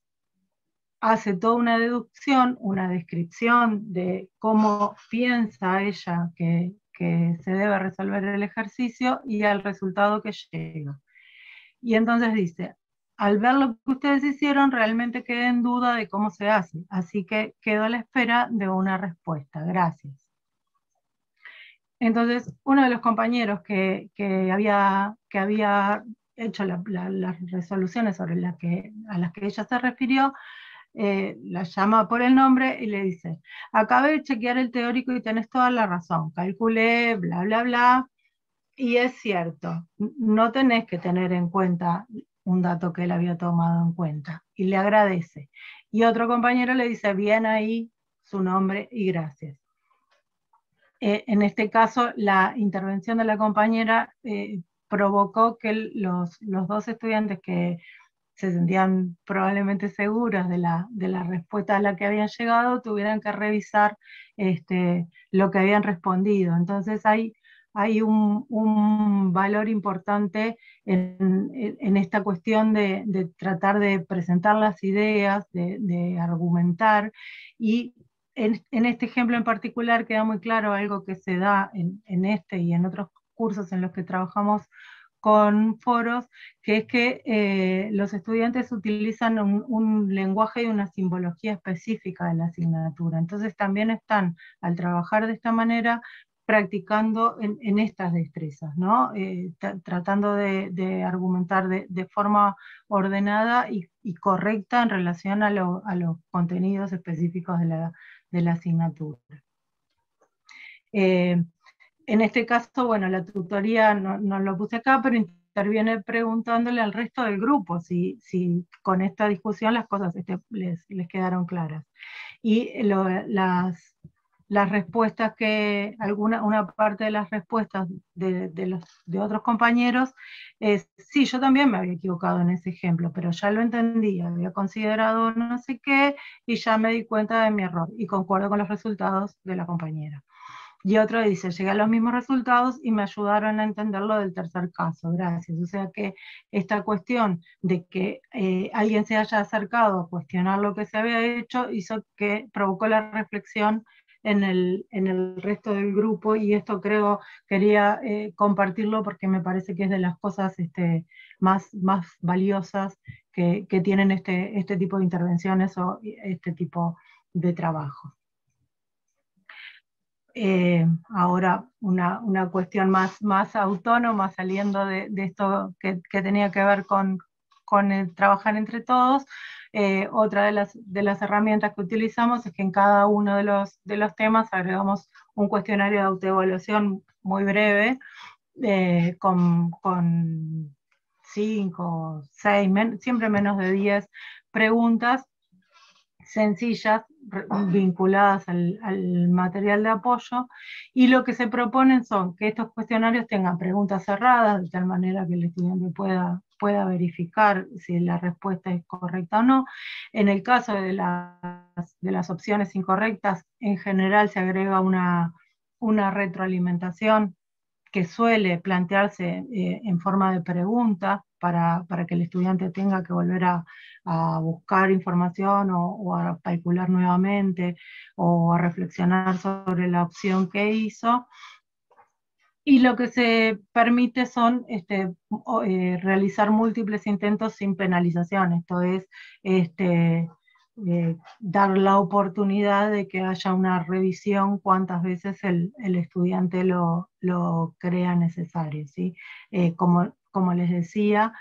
hace toda una deducción, una descripción de cómo piensa ella que, que se debe resolver el ejercicio y al resultado que llega. Y entonces dice, al ver lo que ustedes hicieron, realmente quedé en duda de cómo se hace, así que quedo a la espera de una respuesta. Gracias. Entonces, uno de los compañeros que, había, hecho las resoluciones sobre las que, a las que ella se refirió, eh, la llama por el nombre y le dice, acabé de chequear el teórico y tenés toda la razón, calculé, bla, bla, bla, y es cierto, no tenés que tener en cuenta un dato que él había tomado en cuenta y le agradece. Y otro compañero le dice, bien ahí su nombre y gracias. Eh, en este caso, la intervención de la compañera eh, provocó que los, dos estudiantes que se sentían probablemente seguras de la, de la, respuesta a la que habían llegado, tuvieran que revisar este, lo que habían respondido. Entonces hay hay un, valor importante en, esta cuestión de, tratar de presentar las ideas, de, argumentar, y en, este ejemplo en particular queda muy claro algo que se da en, este y en otros cursos en los que trabajamos con foros, que es que eh, los estudiantes utilizan un, un, lenguaje y una simbología específica de la asignatura. Entonces también están, al trabajar de esta manera, practicando en, estas destrezas, ¿no? Eh, tratando de, argumentar de, forma ordenada y, correcta en relación a, los contenidos específicos de la, asignatura. Eh, en este caso, bueno, la tutoría no, lo puse acá, pero interviene preguntándole al resto del grupo si, si con esta discusión las cosas este, les, quedaron claras. Y las, las respuestas que, alguna, una parte de las respuestas de, los, de otros compañeros es, sí, yo también me había equivocado en ese ejemplo, pero ya lo entendí, había considerado no sé qué y ya me di cuenta de mi error y concuerdo con los resultados de la compañera. Y otro dice, llegué a los mismos resultados y me ayudaron a entender lo del tercer caso, gracias. O sea que esta cuestión de que eh, alguien se haya acercado a cuestionar lo que se había hecho hizo que provocó la reflexión en el, en el resto del grupo y esto creo, quería eh, compartirlo porque me parece que es de las cosas este, más, más valiosas que, que, tienen este, este tipo de intervenciones o este tipo de trabajo. Eh, ahora una, una, cuestión más, más autónoma, saliendo de, esto que, que, tenía que ver con, con el trabajar entre todos, eh, otra de las, herramientas que utilizamos es que en cada uno de los, de los temas agregamos un cuestionario de autoevaluación muy breve, eh, con, con cinco, seis, siempre menos de diez preguntas, sencillas vinculadas al, material de apoyo. Y lo que se proponen son que estos cuestionarios tengan preguntas cerradas de tal manera que el estudiante pueda, pueda verificar si la respuesta es correcta o no. En el caso de las, opciones incorrectas, en general se agrega una, una retroalimentación que suele plantearse eh, en forma de pregunta para, que el estudiante tenga que volver a, buscar información o, a calcular nuevamente o a reflexionar sobre la opción que hizo. Y lo que se permite son este, eh, realizar múltiples intentos sin penalización, esto es este, eh, dar la oportunidad de que haya una revisión cuantas veces el, estudiante lo, crea necesario. ¿sí? Eh, como, como les decía,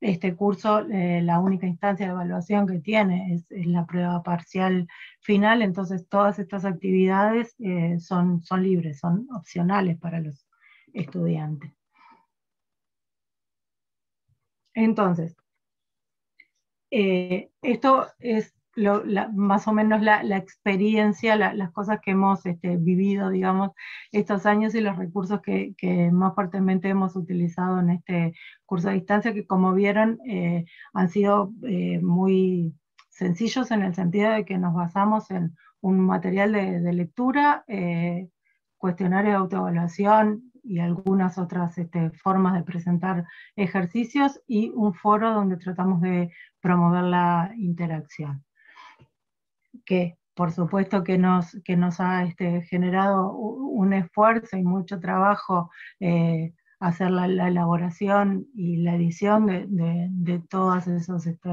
este curso, la única instancia de evaluación que tiene es, la prueba parcial final, entonces todas estas actividades son, son libres, son opcionales para los estudiantes. Entonces, esto es más o menos la, experiencia, las cosas que hemos este, vivido, digamos, estos años y los recursos que, más fuertemente hemos utilizado en este curso de distancia, que como vieron eh, han sido eh, muy sencillos en el sentido de que nos basamos en un material de, lectura, eh, cuestionario de autoevaluación y algunas otras este, formas de presentar ejercicios y un foro donde tratamos de promover la interacción. Que por supuesto que nos, que nos ha este, generado un esfuerzo y mucho trabajo eh, hacer la, elaboración y la edición de, todos esos este,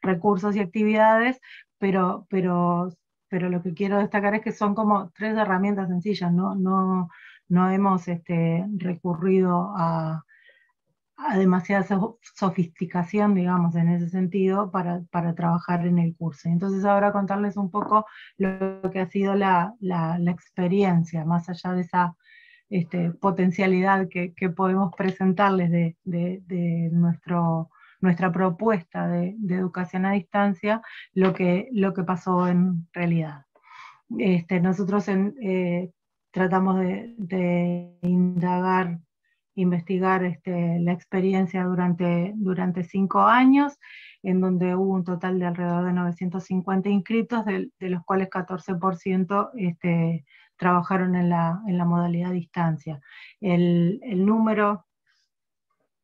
recursos y actividades, pero, pero, pero lo que quiero destacar es que son como tres herramientas sencillas, no, no, no hemos este, recurrido a, a demasiada sofisticación, digamos, en ese sentido, para, trabajar en el curso. Entonces ahora contarles un poco lo que ha sido la, experiencia, más allá de esa este, potencialidad que, podemos presentarles de, nuestro, nuestra propuesta de, educación a distancia, lo que, lo que pasó en realidad. Este, nosotros eh, tratamos de indagar investigar este, la experiencia durante, durante cinco años, en donde hubo un total de alrededor de 950 inscritos, de, los cuales 14% este, trabajaron en la, en la modalidad distancia. El número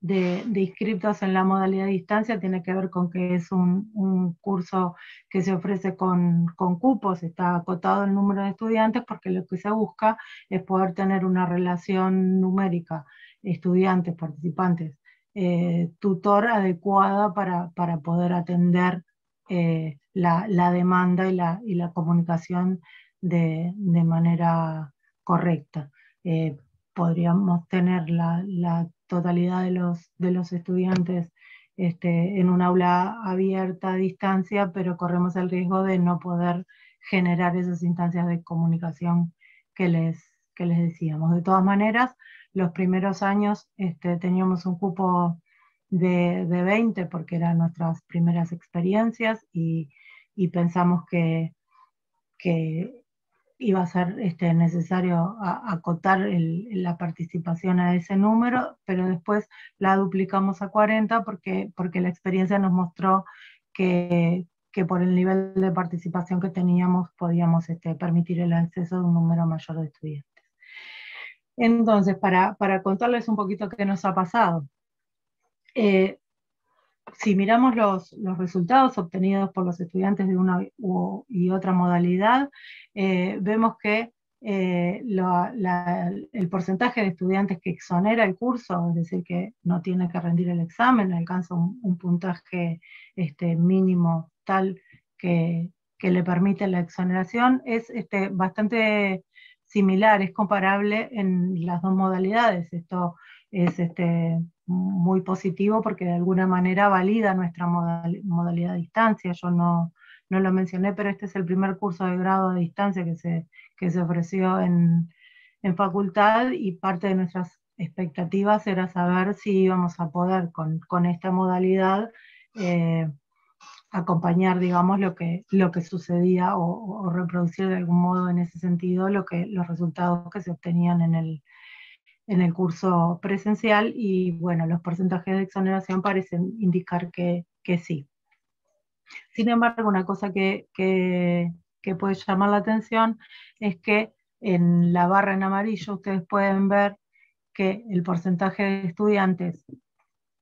de, de, inscriptos en la modalidad distancia tiene que ver con que es un, un curso que se ofrece con, con, cupos, está acotado el número de estudiantes porque lo que se busca es poder tener una relación numérica estudiantes, participantes, eh, tutor adecuada para, poder atender eh, la, demanda y la, y la comunicación de, manera correcta. Eh, podríamos tener la, totalidad de los, de los estudiantes este, en un aula abierta a distancia, pero corremos el riesgo de no poder generar esas instancias de comunicación que les, que les decíamos. De todas maneras, los primeros años este, teníamos un cupo de, 20 porque eran nuestras primeras experiencias y, pensamos que, iba a ser este, necesario acotar la participación a ese número, pero después la duplicamos a 40 porque, porque la experiencia nos mostró que, por el nivel de participación que teníamos podíamos este, permitir el acceso de un número mayor de estudiantes. Entonces, para, contarles un poquito qué nos ha pasado. Eh, si miramos los, resultados obtenidos por los estudiantes de una y otra modalidad, eh, vemos que eh, el porcentaje de estudiantes que exonera el curso, es decir, que no tiene que rendir el examen, alcanza un, puntaje este, mínimo tal que, le permite la exoneración, es este, bastante similar, es comparable en las dos modalidades. Esto es este, muy positivo porque de alguna manera valida nuestra modalidad a distancia. Yo no, lo mencioné, pero este es el primer curso de grado a distancia que se, se ofreció en, facultad y parte de nuestras expectativas era saber si íbamos a poder con, esta modalidad eh, acompañar, digamos, lo que, lo que sucedía o, reproducir de algún modo en ese sentido lo que, los resultados que se obtenían en el, en el curso presencial y bueno, los porcentajes de exoneración parecen indicar que, que sí. Sin embargo, una cosa que, que, que puede llamar la atención es que en la barra en amarillo ustedes pueden ver que el porcentaje de estudiantes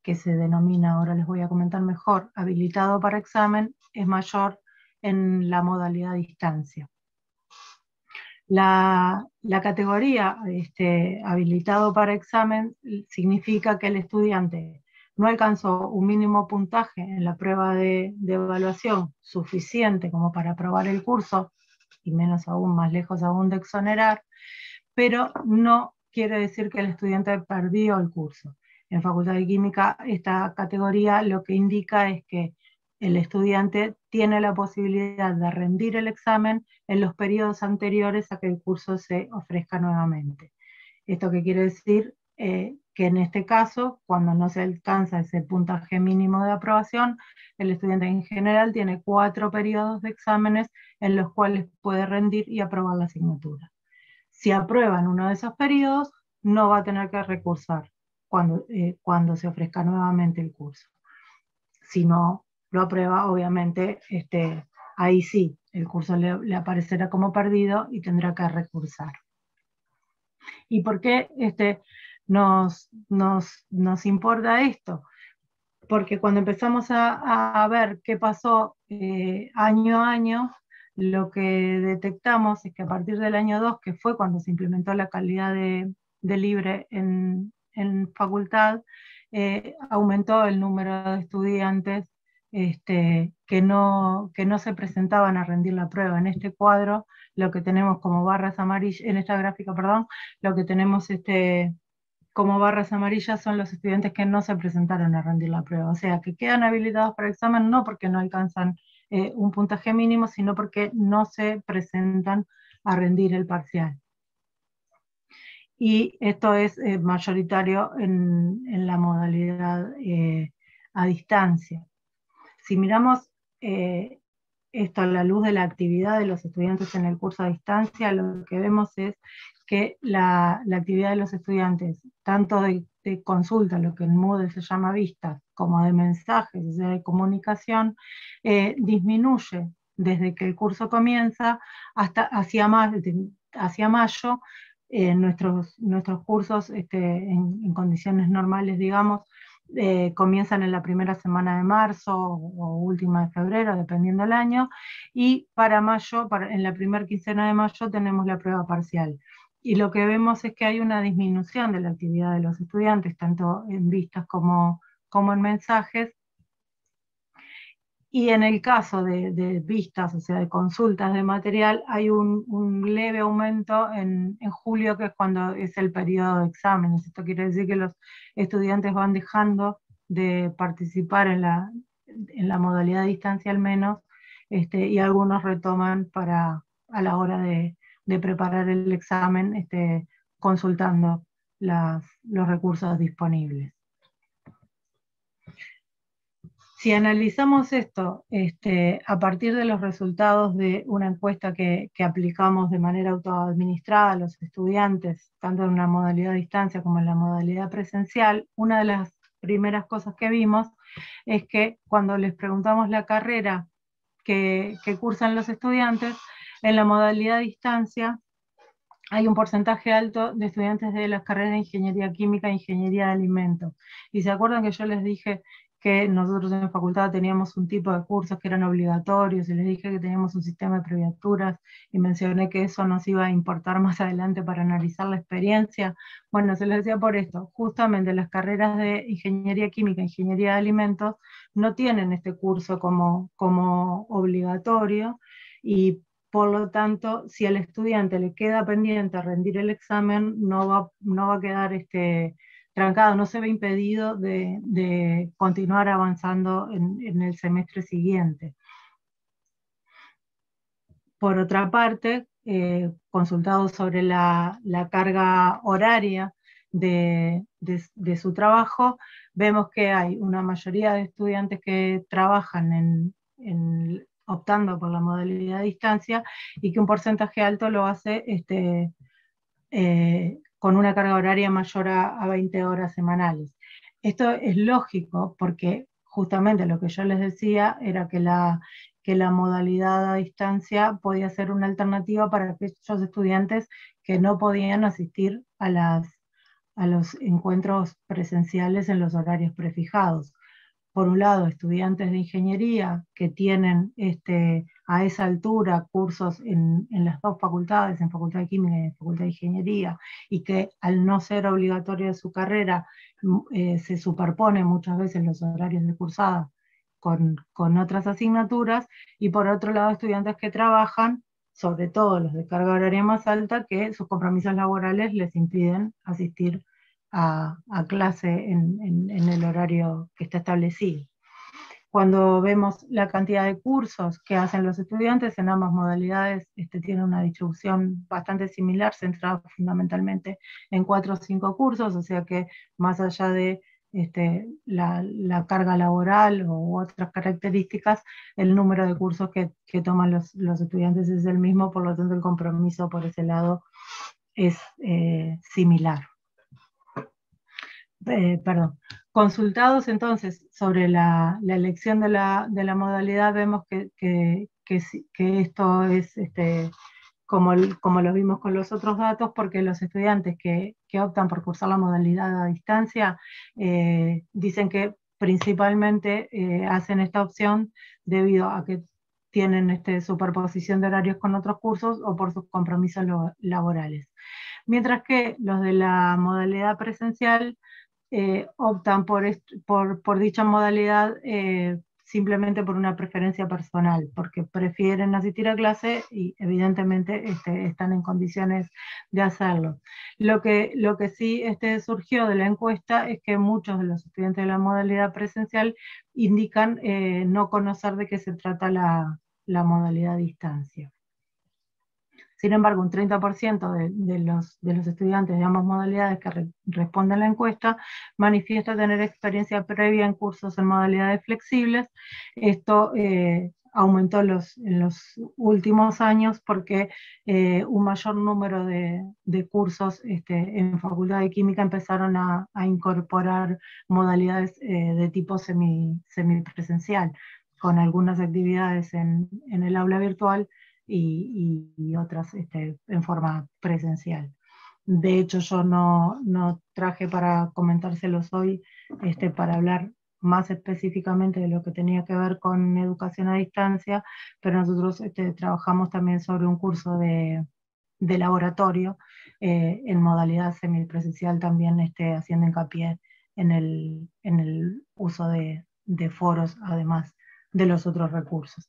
que se denomina, ahora les voy a comentar mejor, habilitado para examen, es mayor en la modalidad distancia. La, categoría este, habilitado para examen significa que el estudiante no alcanzó un mínimo puntaje en la prueba de, de, evaluación suficiente como para aprobar el curso, y menos aún, más lejos aún de exonerar, pero no quiere decir que el estudiante perdió el curso. En Facultad de Química, esta categoría lo que indica es que el estudiante tiene la posibilidad de rendir el examen en los periodos anteriores a que el curso se ofrezca nuevamente. ¿Esto qué quiere decir? Eh, que en este caso, cuando no se alcanza ese puntaje mínimo de aprobación, el estudiante en general tiene cuatro periodos de exámenes en los cuales puede rendir y aprobar la asignatura. Si aprueba en uno de esos periodos, no va a tener que recursar cuando, eh, cuando se ofrezca nuevamente el curso. Si no lo aprueba, obviamente, este, ahí sí, el curso le, aparecerá como perdido y tendrá que recursar. ¿Y por qué este, nos, nos, nos importa esto? Porque cuando empezamos a, ver qué pasó eh, año a año, lo que detectamos es que a partir del año 2, que fue cuando se implementó la calidad de, de libre en, en facultad, eh, aumentó el número de estudiantes este, que, no, que no se presentaban a rendir la prueba. En este cuadro, lo que tenemos como barras amarillas, en esta gráfica, perdón, lo que tenemos este, como barras amarillas son los estudiantes que no se presentaron a rendir la prueba. O sea, que quedan habilitados para examen no porque no alcanzan eh, un puntaje mínimo, sino porque no se presentan a rendir el parcial y esto es eh, mayoritario en, la modalidad eh, a distancia. Si miramos eh, esto a la luz de la actividad de los estudiantes en el curso a distancia, lo que vemos es que la, actividad de los estudiantes, tanto de, consulta, lo que en Moodle se llama vistas, como de mensajes, de comunicación, disminuye desde que el curso comienza hasta hacia, mayo, nuestros, nuestros cursos este, en, condiciones normales, digamos, eh, comienzan en la primera semana de marzo o, última de febrero, dependiendo del año, y para mayo, para, en la primera quincena de mayo, tenemos la prueba parcial. Y lo que vemos es que hay una disminución de la actividad de los estudiantes, tanto en vistas como, como en mensajes, y en el caso de, vistas, o sea, de consultas de material, hay un, leve aumento en, julio, que es cuando es el periodo de exámenes. Esto quiere decir que los estudiantes van dejando de participar en la, en la modalidad de distancia al menos, este, y algunos retoman para a la hora de, preparar el examen, este, consultando los recursos disponibles. Si analizamos esto este, a partir de los resultados de una encuesta que, aplicamos de manera autoadministrada a los estudiantes, tanto en una modalidad a distancia como en la modalidad presencial, una de las primeras cosas que vimos es que cuando les preguntamos la carrera que, que cursan los estudiantes, en la modalidad a distancia hay un porcentaje alto de estudiantes de las carreras de ingeniería química e ingeniería de alimentos. Y se acuerdan que yo les dije que nosotros en la facultad teníamos un tipo de cursos que eran obligatorios y les dije que teníamos un sistema de previaturas y mencioné que eso nos iba a importar más adelante para analizar la experiencia. Bueno, se les decía por esto, justamente las carreras de ingeniería química, ingeniería de alimentos, no tienen este curso como, como obligatorio y por lo tanto, si al estudiante le queda pendiente rendir el examen, no va, no va a quedar este, trancado, no se ve impedido de, continuar avanzando en, el semestre siguiente. Por otra parte, eh, consultado sobre la, carga horaria de, su trabajo, vemos que hay una mayoría de estudiantes que trabajan optando por la modalidad a distancia y que un porcentaje alto lo hace este, eh, con una carga horaria mayor a, a 20 horas semanales. Esto es lógico porque justamente lo que yo les decía era que la, que la modalidad a distancia podía ser una alternativa para aquellos estudiantes que no podían asistir a, las, a los encuentros presenciales en los horarios prefijados por un lado, estudiantes de ingeniería que tienen este, a esa altura cursos en, las dos facultades, en Facultad de Química y en Facultad de Ingeniería, y que al no ser obligatorio de su carrera mm, eh, se superpone muchas veces los horarios de cursada con, con otras asignaturas, y por otro lado, estudiantes que trabajan sobre todo los de carga horaria más alta, que sus compromisos laborales les impiden asistir a, clase en, el horario que está establecido. Cuando vemos la cantidad de cursos que hacen los estudiantes en ambas modalidades, este, tiene una distribución bastante similar, centrada fundamentalmente en cuatro o cinco cursos, o sea que más allá de este, la, carga laboral u otras características, el número de cursos que, toman los, estudiantes es el mismo, por lo tanto el compromiso por ese lado es eh, similar. Eh, perdón, consultados entonces sobre la, elección de la, modalidad, vemos que, que, esto es este, como, como, lo vimos con los otros datos, porque los estudiantes que, optan por cursar la modalidad a distancia eh, dicen que principalmente eh, hacen esta opción debido a que tienen este, superposición de horarios con otros cursos o por sus compromisos laborales. Mientras que los de la modalidad presencial eh, optan por, dicha modalidad eh, simplemente por una preferencia personal, porque prefieren asistir a clase y evidentemente este, están en condiciones de hacerlo. Lo que, que sí este, surgió de la encuesta es que muchos de los estudiantes de la modalidad presencial indican eh, no conocer de qué se trata la, la modalidad distancia. Sin embargo, un 30% de, los, estudiantes de ambas modalidades que responden a la encuesta manifiesta tener experiencia previa en cursos en modalidades flexibles. Esto eh, aumentó en los últimos años porque eh, un mayor número de, cursos este, en Facultad de Química empezaron a, incorporar modalidades eh, de tipo semi, semipresencial, con algunas actividades en el aula virtual y, otras este, en forma presencial. De hecho, yo no, no, traje para comentárselos hoy este, para hablar más específicamente de lo que tenía que ver con educación a distancia, pero nosotros este, trabajamos también sobre un curso de, de laboratorio eh, en modalidad semipresencial, también este, haciendo hincapié en el, en el uso de, de foros, además de los otros recursos.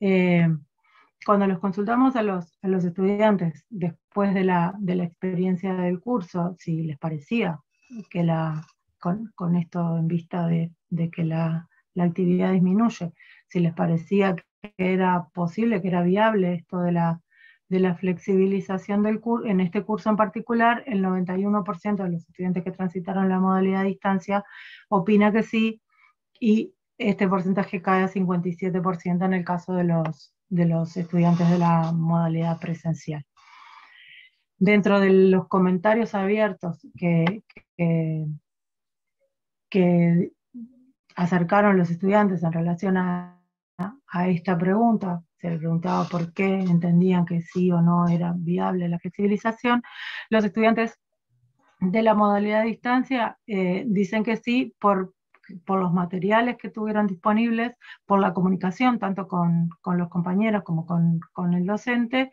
Eh, cuando los consultamos a los, a los estudiantes después de la, de la, experiencia del curso, si les parecía que la, con, con esto en vista de, de que la, la, actividad disminuye, si les parecía que era posible, que era viable esto de la, de la flexibilización del curso, en este curso en particular, el 91% de los estudiantes que transitaron la modalidad a distancia opina que sí, y este porcentaje cae a 57% en el caso de los, de los estudiantes de la modalidad presencial. Dentro de los comentarios abiertos que, que, acercaron los estudiantes en relación a, a esta pregunta, se les preguntaba por qué entendían que sí o no era viable la flexibilización, los estudiantes de la modalidad de distancia eh, dicen que sí por por los materiales que tuvieron disponibles, por la comunicación tanto con, los compañeros como con, el docente,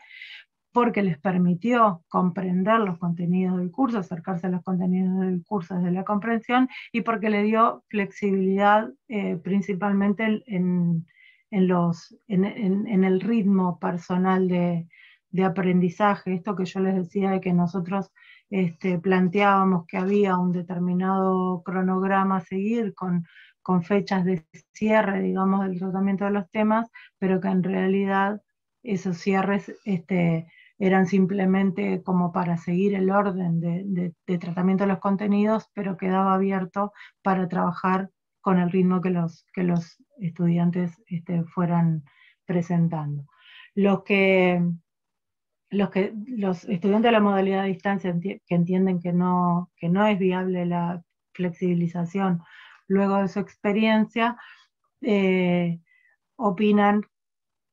porque les permitió comprender los contenidos del curso, acercarse a los contenidos del curso desde la comprensión y porque le dio flexibilidad eh, principalmente en, los, en, el ritmo personal de, de aprendizaje, esto que yo les decía de que nosotros este, planteábamos que había un determinado cronograma a seguir con, fechas de cierre, digamos, del tratamiento de los temas, pero que en realidad esos cierres este, eran simplemente como para seguir el orden de, tratamiento de los contenidos, pero quedaba abierto para trabajar con el ritmo que los, estudiantes este, fueran presentando. Los que, los que los estudiantes de la modalidad de distancia que entienden que no, que no es viable la flexibilización luego de su experiencia, eh, opinan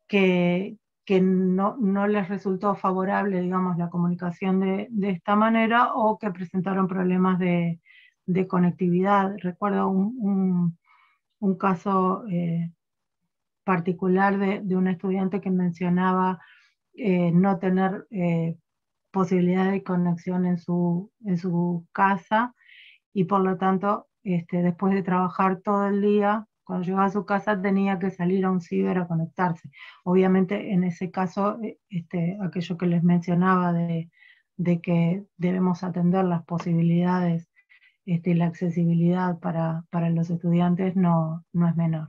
que, que no, no, les resultó favorable, digamos, la comunicación de, de esta manera o que presentaron problemas de, de conectividad. Recuerdo un, un, caso eh, particular de, de, un estudiante que mencionaba eh, no tener eh, posibilidad de conexión en su, en su casa y por lo tanto, este, después de trabajar todo el día, cuando llegaba a su casa tenía que salir a un ciber a conectarse. Obviamente en ese caso, este, aquello que les mencionaba de, de que debemos atender las posibilidades este, la accesibilidad para, para los estudiantes no, no, es menor.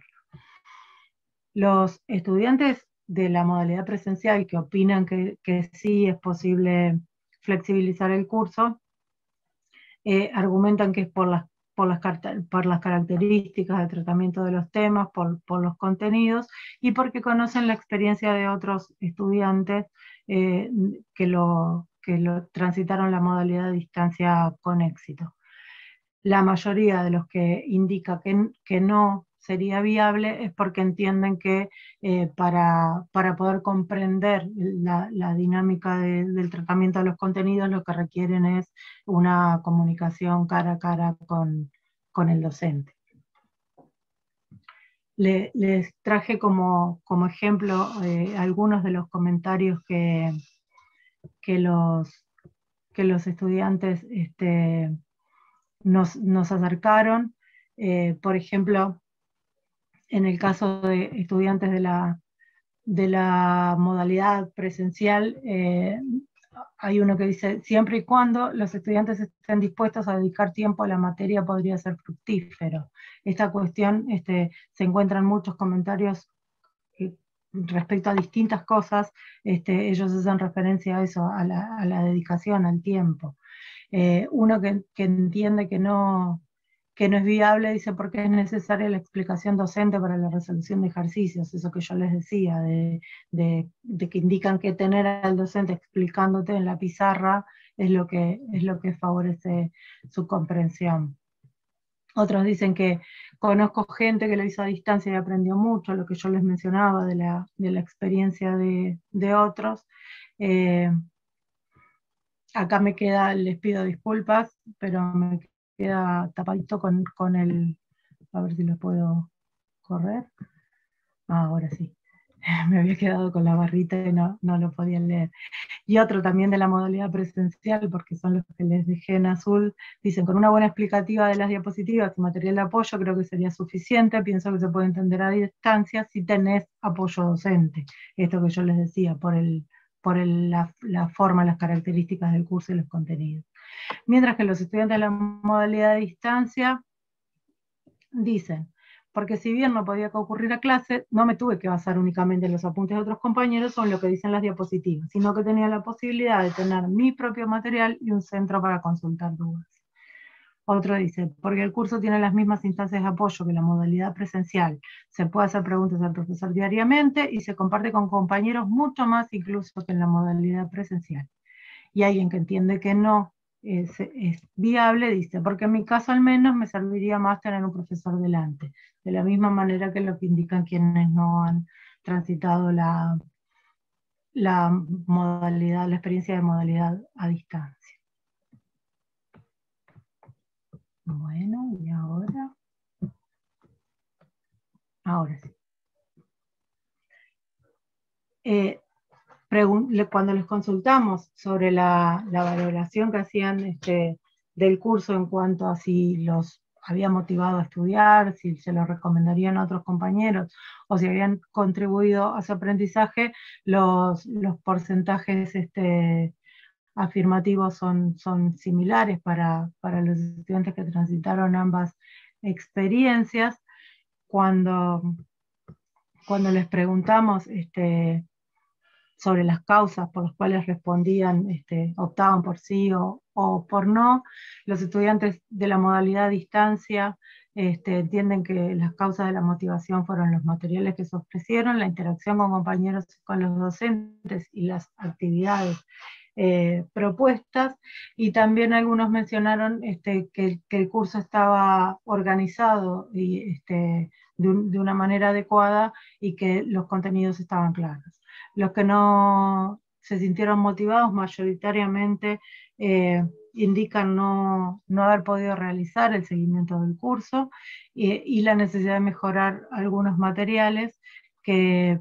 Los estudiantes de la modalidad presencial que opinan que, que sí es posible flexibilizar el curso, eh, argumentan que es por las, por, las, por las características de tratamiento de los temas, por, por, los contenidos y porque conocen la experiencia de otros estudiantes eh, que, lo, que lo transitaron la modalidad de distancia con éxito. La mayoría de los que indica que, que no sería viable es porque entienden que eh, para, para, poder comprender la, dinámica del tratamiento de los contenidos lo que requieren es una comunicación cara a cara con, con el docente. les traje como, como ejemplo eh, algunos de los comentarios que, que, los, que los estudiantes este, nos, acercaron. Eh, por ejemplo, en el caso de estudiantes de la, modalidad presencial, eh, hay uno que dice, siempre y cuando los estudiantes estén dispuestos a dedicar tiempo a la materia podría ser fructífero. Esta cuestión este, se encuentran muchos comentarios respecto a distintas cosas, este, ellos hacen referencia a eso, a la, a la dedicación, al tiempo. Eh, uno que, entiende que no, que no es viable, dice porque es necesaria la explicación docente para la resolución de ejercicios, eso que yo les decía, de, que indican que tener al docente explicándote en la pizarra es lo que, es lo que favorece su comprensión. Otros dicen que conozco gente que lo hizo a distancia y aprendió mucho, lo que yo les mencionaba de la, experiencia de, otros. Eh, acá me queda, les pido disculpas, pero me queda tapadito con, con el, a ver si lo puedo correr. Ah, ahora sí. <laughs> Me había quedado con la barrita y no, no lo podían leer. Y otro también de la modalidad presencial, porque son los que les dejé en azul, dicen, con una buena explicativa de las diapositivas y material de apoyo creo que sería suficiente. Pienso que se puede entender a distancia si tenés apoyo docente. Esto que yo les decía, por el, por la, forma, las características del curso y los contenidos. Mientras que los estudiantes de la modalidad de distancia dicen, porque si bien no podía concurrir a clase, no me tuve que basar únicamente en los apuntes de otros compañeros o en lo que dicen las diapositivas, sino que tenía la posibilidad de tener mi propio material y un centro para consultar dudas. Otro dice, porque el curso tiene las mismas instancias de apoyo que la modalidad presencial. Se puede hacer preguntas al profesor diariamente y se comparte con compañeros mucho más incluso que en la modalidad presencial. Y alguien que entiende que no es, viable dice, porque en mi caso al menos me serviría más tener un profesor delante, de la misma manera que lo que indican quienes no han transitado la, la modalidad, la experiencia de modalidad a distancia. Bueno, y ahora. Ahora sí. Eh, cuando les consultamos sobre la, valoración que hacían este, del curso en cuanto a si los había motivado a estudiar, si se lo recomendarían a otros compañeros o si habían contribuido a su aprendizaje, los, porcentajes este, afirmativos son, son similares para, los estudiantes que transitaron ambas experiencias. Cuando, cuando les preguntamos este, sobre las causas por las cuales respondían, este, optaban por sí o, por no, los estudiantes de la modalidad distancia este, entienden que las causas de la motivación fueron los materiales que se ofrecieron, la interacción con compañeros, con los docentes y las actividades eh, propuestas. Y también algunos mencionaron este, que, el curso estaba organizado y, este, de, una manera adecuada y que los contenidos estaban claros. Los que no se sintieron motivados mayoritariamente eh, indican no, haber podido realizar el seguimiento del curso y, la necesidad de mejorar algunos materiales que,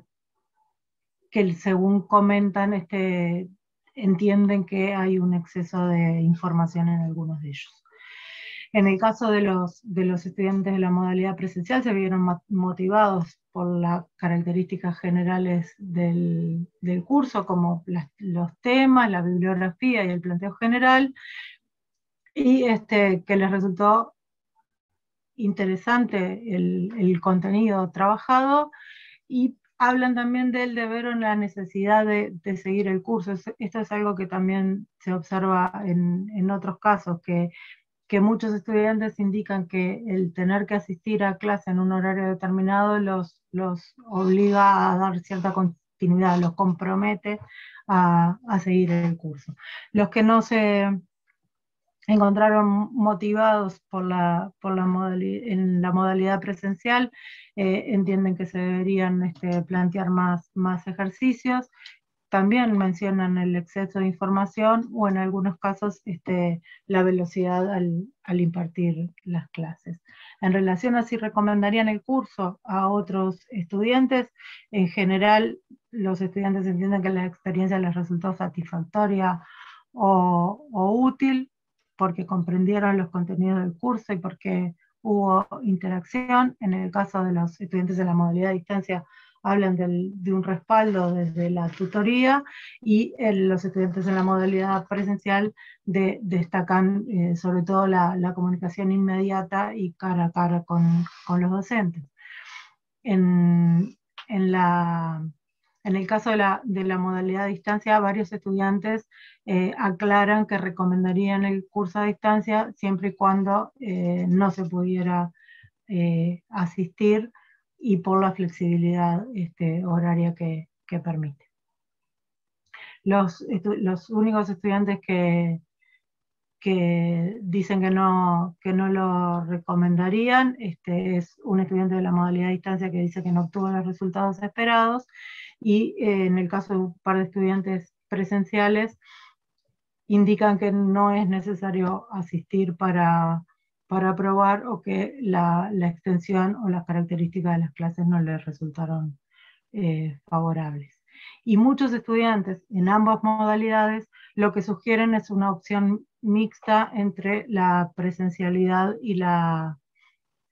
que según comentan, este, entienden que hay un exceso de información en algunos de ellos. En el caso de los, de los estudiantes de la modalidad presencial, se vieron motivados por las características generales del, curso, como los temas, la bibliografía y el planteo general, y este, que les resultó interesante el, contenido trabajado y hablan también del deber o la necesidad de, seguir el curso. Esto es algo que también se observa en, en otros casos, que que muchos estudiantes indican que el tener que asistir a clase en un horario determinado los, los obliga a dar cierta continuidad, los compromete a, seguir el curso. Los que no se encontraron motivados por la, por la en la modalidad presencial, eh, entienden que se deberían este, plantear más, más ejercicios también mencionan el exceso de información o en algunos casos este, la velocidad al, impartir las clases. En relación a si recomendarían el curso a otros estudiantes, en general los estudiantes entienden que la experiencia les resultó satisfactoria o, o útil porque comprendieron los contenidos del curso y porque hubo interacción. En el caso de los estudiantes de la modalidad de distancia, hablan de un respaldo desde la tutoría y los estudiantes en la modalidad presencial destacan eh, sobre todo la, comunicación inmediata y cara a cara con, los docentes. En, la, en el caso de la, modalidad a distancia, varios estudiantes eh, aclaran que recomendarían el curso a distancia siempre y cuando eh, no se pudiera asistir y por la flexibilidad este, horaria que, permite. Los, los, únicos estudiantes que, que dicen que no, que no lo recomendarían este, es un estudiante de la modalidad de distancia que dice que no obtuvo los resultados esperados y eh, en el caso de un par de estudiantes presenciales indican que no es necesario asistir para para probar o que la, extensión o las características de las clases no les resultaron eh, favorables. Y muchos estudiantes en ambas modalidades lo que sugieren es una opción mixta entre la presencialidad y la,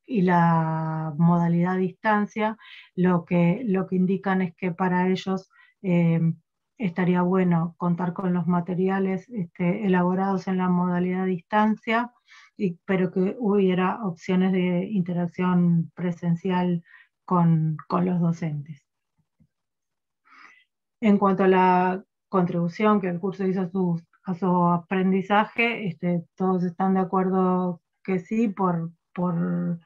y la modalidad distancia, lo que, lo que indican es que para ellos eh, estaría bueno contar con los materiales este, elaborados en la modalidad distancia pero que hubiera opciones de interacción presencial con, los docentes. En cuanto a la contribución que el curso hizo a su, a su aprendizaje, este, todos están de acuerdo que sí por, por,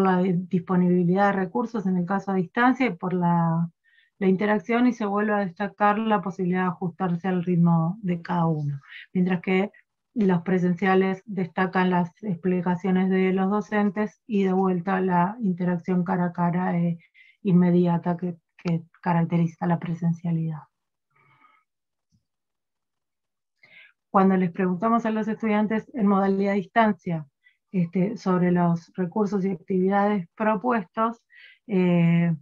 la disponibilidad de recursos en el caso a distancia y por la, la, interacción y se vuelve a destacar la posibilidad de ajustarse al ritmo de cada uno. Mientras que los presenciales destacan las explicaciones de los docentes y de vuelta la interacción cara a cara e inmediata que, caracteriza la presencialidad. Cuando les preguntamos a los estudiantes en modalidad distancia este, sobre los recursos y actividades propuestos, eh,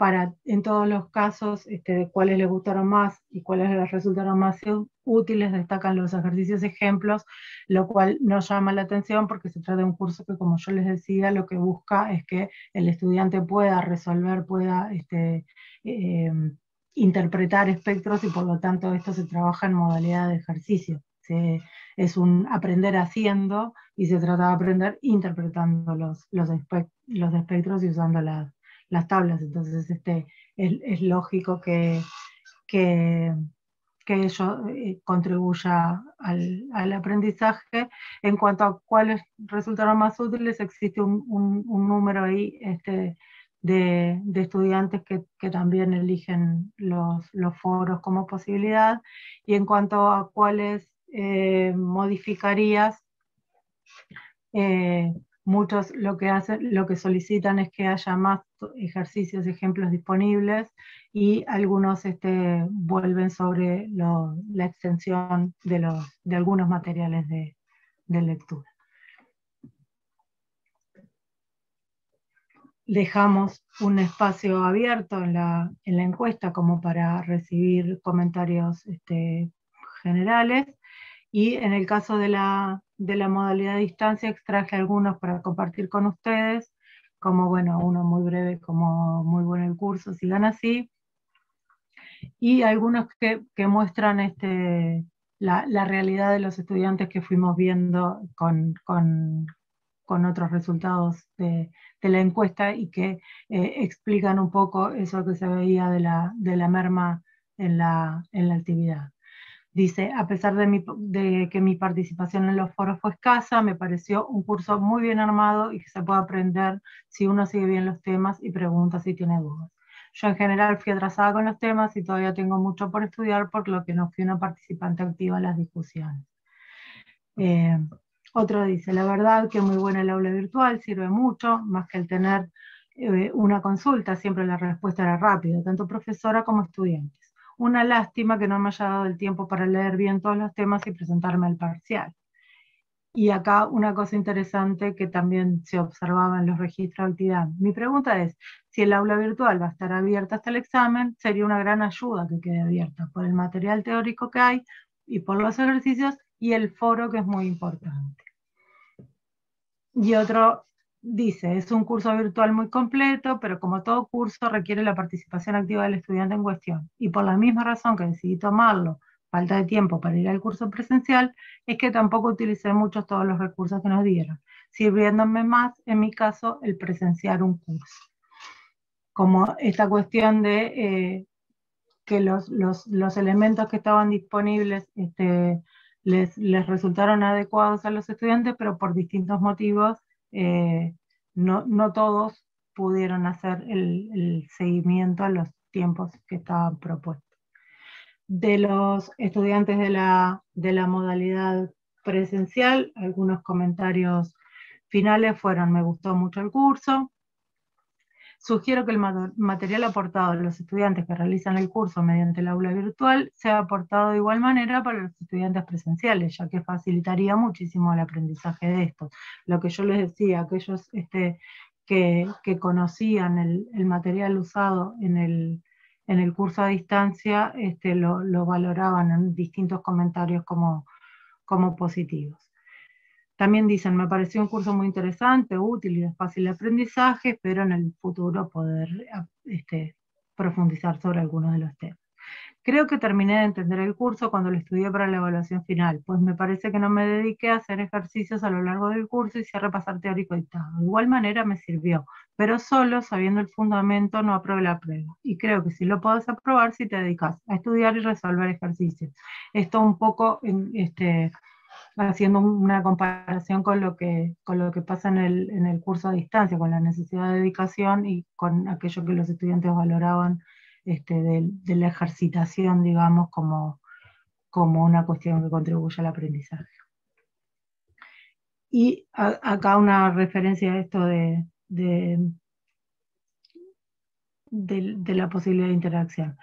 para en todos los casos este, cuáles les gustaron más y cuáles les resultaron más útiles, destacan los ejercicios ejemplos, lo cual nos llama la atención porque se trata de un curso que, como yo les decía, lo que busca es que el estudiante pueda resolver, pueda este, em, interpretar espectros y por lo tanto esto se trabaja en modalidad de ejercicio. es un aprender haciendo y se trata de aprender interpretando los, los, los espectros y usando las las tablas. Entonces, este, es, lógico que, que, que ello eh, contribuya al, aprendizaje. En cuanto a cuáles resultaron más útiles, existe un, número ahí este, de, estudiantes que, también eligen los, foros como posibilidad. Y en cuanto a cuáles eh, modificarías, eh, muchos lo que, hacen, lo que solicitan es que haya más ejercicios ejemplos disponibles y algunos este, vuelven sobre la extensión de, los, de algunos materiales de, lectura. Dejamos un espacio abierto en la, encuesta como para recibir comentarios este, generales y en el caso de la, de la modalidad de distancia extraje algunos para compartir con ustedes, como bueno, uno muy breve, como muy bueno el curso, sigan así, y algunos que, que muestran este, la, la, realidad de los estudiantes que fuimos viendo con, con, con otros resultados de, de, la encuesta y que eh, explican un poco eso que se veía de la, de la merma en la, en la actividad. Dice, a pesar de, que mi participación en los foros fue escasa, me pareció un curso muy bien armado y que se puede aprender si uno sigue bien los temas y pregunta si tiene dudas. Yo en general fui atrasada con los temas y todavía tengo mucho por estudiar, por lo que no fui una participante activa en las discusiones. Eh, otro dice, la verdad que muy buena el aula virtual, sirve mucho, más que el tener eh, una consulta, siempre la respuesta era rápida, tanto profesora como estudiantes. Una lástima que no me haya dado el tiempo para leer bien todos los temas y presentarme al parcial. Y acá una cosa interesante que también se observaba en los registros de actividad. Mi pregunta es, si el aula virtual va a estar abierta hasta el examen, sería una gran ayuda que quede abierta por el material teórico que hay y por los ejercicios y el foro que es muy importante. Y otro dice, es un curso virtual muy completo, pero como todo curso requiere la participación activa del estudiante en cuestión. Y por la misma razón que decidí tomarlo falta de tiempo para ir al curso presencial, es que tampoco utilicé muchos todos los recursos que nos dieron, sirviéndome más, en mi caso, el presenciar un curso. Como esta cuestión de eh, que los, los, elementos que estaban disponibles este, les, les, resultaron adecuados a los estudiantes, pero por distintos motivos eh, no, no, todos pudieron hacer el, el seguimiento a los tiempos que estaban propuestos. De los estudiantes de la, de la modalidad presencial, algunos comentarios finales fueron, me gustó mucho el curso, Sugiero que el material aportado a los estudiantes que realizan el curso mediante el aula virtual sea aportado de igual manera para los estudiantes presenciales, ya que facilitaría muchísimo el aprendizaje de estos. Lo que yo les decía, aquellos este, que, conocían el, material usado en el, curso a distancia este, lo, valoraban en distintos comentarios como positivos. También dicen, me pareció un curso muy interesante, útil y de fácil aprendizaje, pero en el futuro poder este, profundizar sobre algunos de los temas. Creo que terminé de entender el curso cuando lo estudié para la evaluación final, pues me parece que no me dediqué a hacer ejercicios a lo largo del curso y sí a repasar teórico y tal. De igual manera me sirvió, pero solo sabiendo el fundamento no aprobé la prueba. Y creo que sí lo puedes aprobar si te dedicas a estudiar y resolver ejercicios. Esto un poco este, haciendo una comparación con lo que, con lo que pasa en el, en el curso a distancia, con la necesidad de dedicación y con aquello que los estudiantes valoraban este, de, la ejercitación, digamos, como, como una cuestión que contribuye al aprendizaje. Y acá una referencia a esto de, de, la posibilidad de interacción.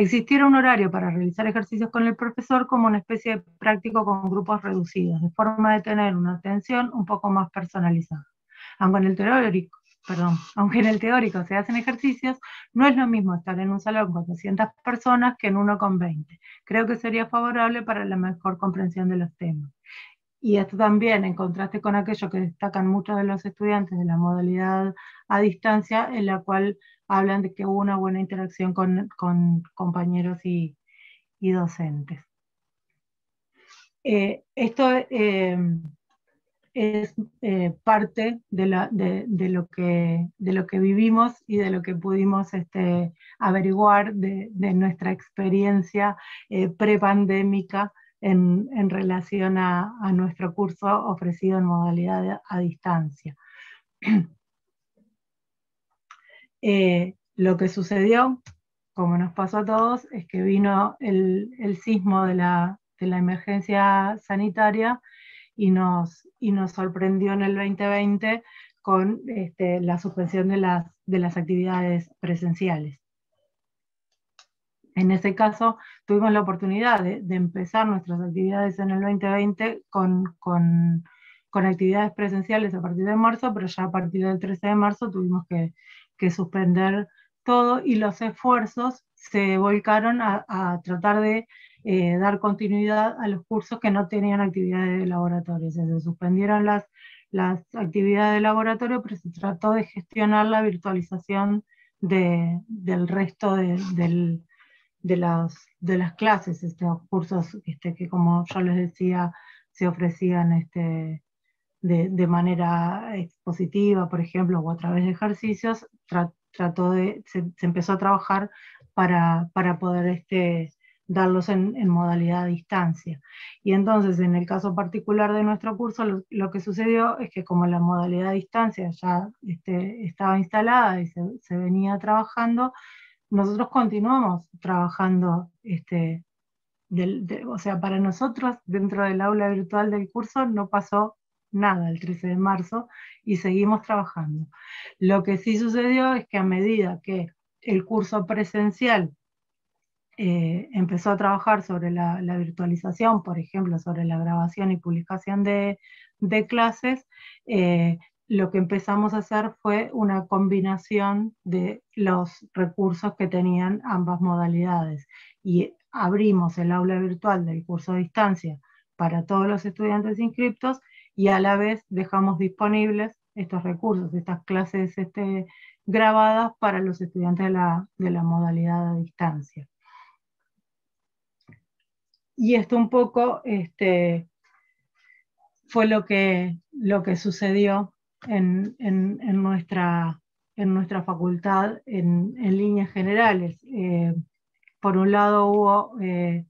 Existiera un horario para realizar ejercicios con el profesor como una especie de práctico con grupos reducidos, de forma de tener una atención un poco más personalizada. Aunque en el teórico, perdón, <laughs> aunque en el teórico se hacen ejercicios, no es lo mismo estar en un salón con 200 personas que en uno con 20. Creo que sería favorable para la mejor comprensión de los temas. Y esto también, en contraste con aquello que destacan muchos de los estudiantes de la modalidad a distancia, en la cual hablan de que hubo una buena interacción con, compañeros y, docentes. Esto es parte de, lo que, de lo que vivimos y de lo que pudimos este, averiguar de, nuestra experiencia eh, prepandémica en, en, relación a, nuestro curso ofrecido en modalidad a distancia. <clears throat> Eh, lo que sucedió, como nos pasó a todos, es que vino el, el sismo de la, de la emergencia sanitaria y nos, y nos sorprendió en el 2020 con este, la suspensión de las, de las actividades presenciales. En ese caso, tuvimos la oportunidad de, empezar nuestras actividades en el 2020 con, con, con, actividades presenciales a partir de marzo, pero ya a partir del 13 de marzo tuvimos que, que suspender todo y los esfuerzos se volcaron a, tratar de eh, dar continuidad a los cursos que no tenían actividades de laboratorio. Se suspendieron las, las actividades de laboratorio, pero se trató de gestionar la virtualización de, del resto de, del, de, las, de las clases, estos cursos este, que como yo les decía, se ofrecían este, de, de, manera expositiva, por ejemplo, o a través de ejercicios, trató de, se, se, empezó a trabajar para, para poder este, darlos en, modalidad a distancia. Y entonces, en el caso particular de nuestro curso, lo, que sucedió es que como la modalidad a distancia ya este, estaba instalada y se, venía trabajando, nosotros continuamos trabajando, este, o sea, para nosotros dentro del aula virtual del curso no pasó nada el 13 de marzo y seguimos trabajando. Lo que sí sucedió es que a medida que el curso presencial eh, empezó a trabajar sobre la, virtualización, por ejemplo, sobre la grabación y publicación de, clases, eh, lo que empezamos a hacer fue una combinación de los recursos que tenían ambas modalidades y abrimos el aula virtual del curso a distancia para todos los estudiantes inscriptos y a la vez dejamos disponibles estos recursos, estas clases este, grabadas para los estudiantes de la, de la modalidad a distancia. Y esto un poco este, fue lo que, lo que sucedió en, nuestra, en nuestra facultad en, líneas generales. Eh, por un lado hubo eh,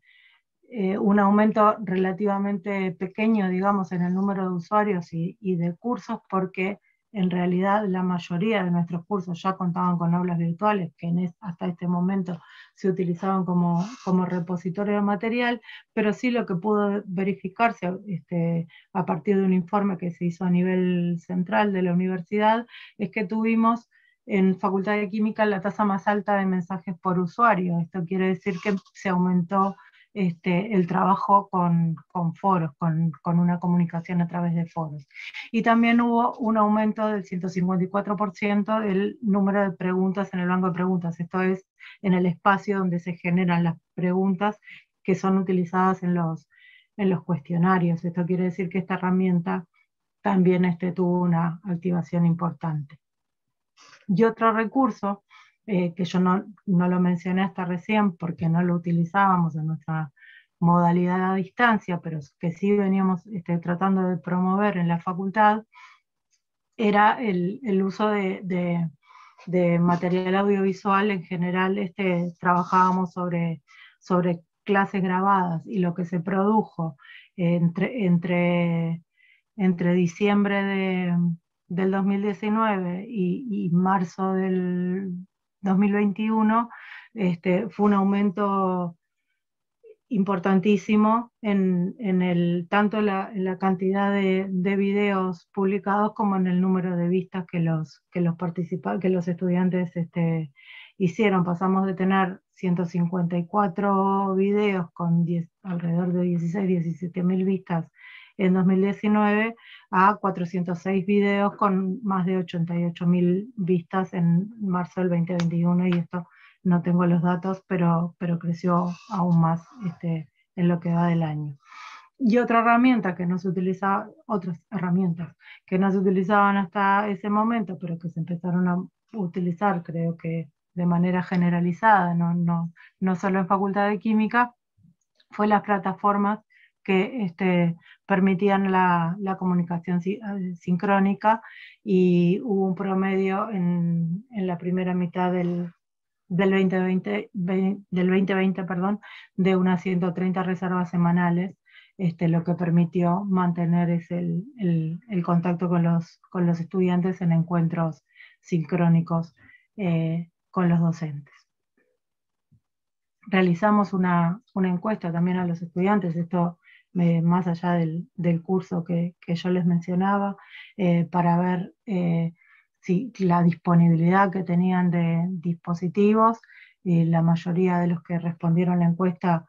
eh, un aumento relativamente pequeño, digamos, en el número de usuarios y, de cursos porque en realidad la mayoría de nuestros cursos ya contaban con aulas virtuales, que hasta este momento se utilizaban como, como, repositorio de material, pero sí lo que pudo verificarse este, a partir de un informe que se hizo a nivel central de la universidad es que tuvimos en Facultad de Química la tasa más alta de mensajes por usuario. Esto quiere decir que se aumentó este, el trabajo con, foros, con, una comunicación a través de foros. Y también hubo un aumento del 154% del número de preguntas en el banco de preguntas, esto es en el espacio donde se generan las preguntas que son utilizadas en los, en los cuestionarios. Esto quiere decir que esta herramienta también este, tuvo una activación importante. Y otro recurso eh, que yo no, lo mencioné hasta recién porque no lo utilizábamos en nuestra modalidad a distancia, pero que sí veníamos este, tratando de promover en la facultad, era el, uso de, material audiovisual en general. Este, trabajábamos sobre, sobre clases grabadas y lo que se produjo entre, entre, entre diciembre de, del 2019 y, y marzo del 2021 este, fue un aumento importantísimo en, el, tanto en la, cantidad de, videos publicados como en el número de vistas que los, que los, que los estudiantes este, hicieron. Pasamos de tener 154 videos con alrededor de 16, 17 mil vistas en 2019 a 406 videos con más de 88 mil vistas en marzo del 2021 y esto no tengo los datos, pero, pero creció aún más este, en lo que va del año. Y otra herramienta que no se utilizaba, otras herramientas que no se utilizaban hasta ese momento, pero que se empezaron a utilizar, creo que de manera generalizada, no, no, no solo en Facultad de Química, fue las plataformas que este, permitían la, comunicación eh, sincrónica y hubo un promedio en, la primera mitad del, del 2020, del 2020 perdón, de unas 130 reservas semanales, este, lo que permitió mantener es el, contacto con los, con los estudiantes en encuentros sincrónicos eh, con los docentes. Realizamos una, encuesta también a los estudiantes, esto eh, más allá del, curso que, yo les mencionaba, eh, para ver eh, si la disponibilidad que tenían de dispositivos. la mayoría de los que respondieron la encuesta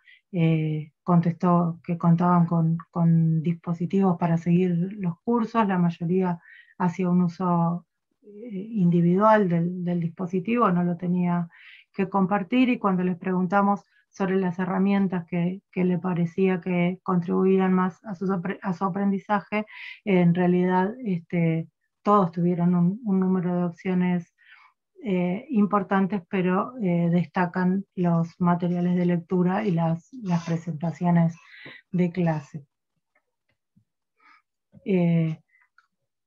contestó que contaban con, dispositivos para seguir los cursos, la mayoría hacía un uso individual del, del dispositivo, no lo tenía que compartir y cuando les preguntamos sobre las herramientas que, le parecía que contribuían más a su, a su aprendizaje, en realidad este, todos tuvieron un, número de opciones eh, importantes, pero eh, destacan los materiales de lectura y las, presentaciones de clase. Eh,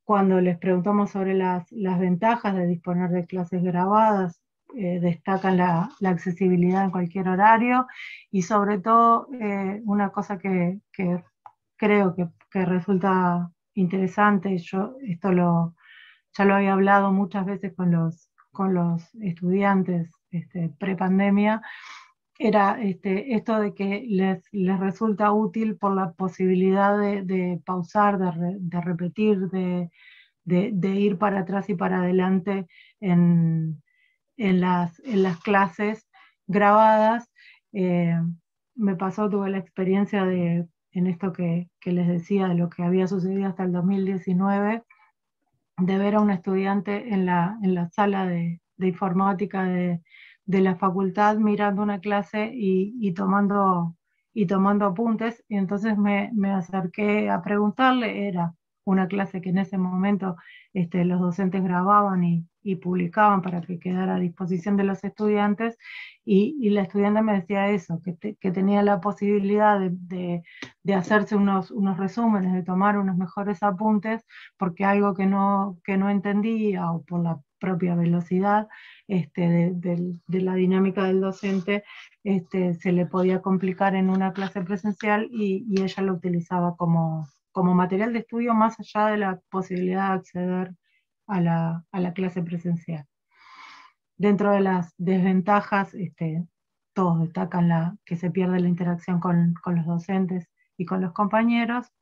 cuando les preguntamos sobre las, las, ventajas de disponer de clases grabadas eh, destacan la, accesibilidad en cualquier horario y sobre todo eh, una cosa que, creo que, resulta interesante, yo esto lo, ya lo había hablado muchas veces con los, con los estudiantes este, pre-pandemia, era este, esto de que les, resulta útil por la posibilidad de, pausar, de, repetir, de, de, ir para atrás y para adelante en, en las, en las clases grabadas. Eh, me pasó, tuve la experiencia de, en esto que, que, les decía, de lo que había sucedido hasta el 2019, de ver a un estudiante en la, en la sala de, de informática de, de, la facultad mirando una clase y, y, tomando, y tomando apuntes. Y entonces me, me acerqué a preguntarle, era una clase que en ese momento este, los docentes grababan y, y publicaban para que quedara a disposición de los estudiantes. Y, la estudiante me decía eso, que, tenía la posibilidad de, de, hacerse unos, unos, resúmenes, de tomar unos mejores apuntes, porque algo que no, que no entendía o por la propia velocidad este, de, de, la dinámica del docente, este, se le podía complicar en una clase presencial y, y ella lo utilizaba como, como material de estudio más allá de la posibilidad de acceder a la, clase presencial. Dentro de las desventajas, este, todos destacan la, que se pierde la interacción con, los docentes y con los compañeros,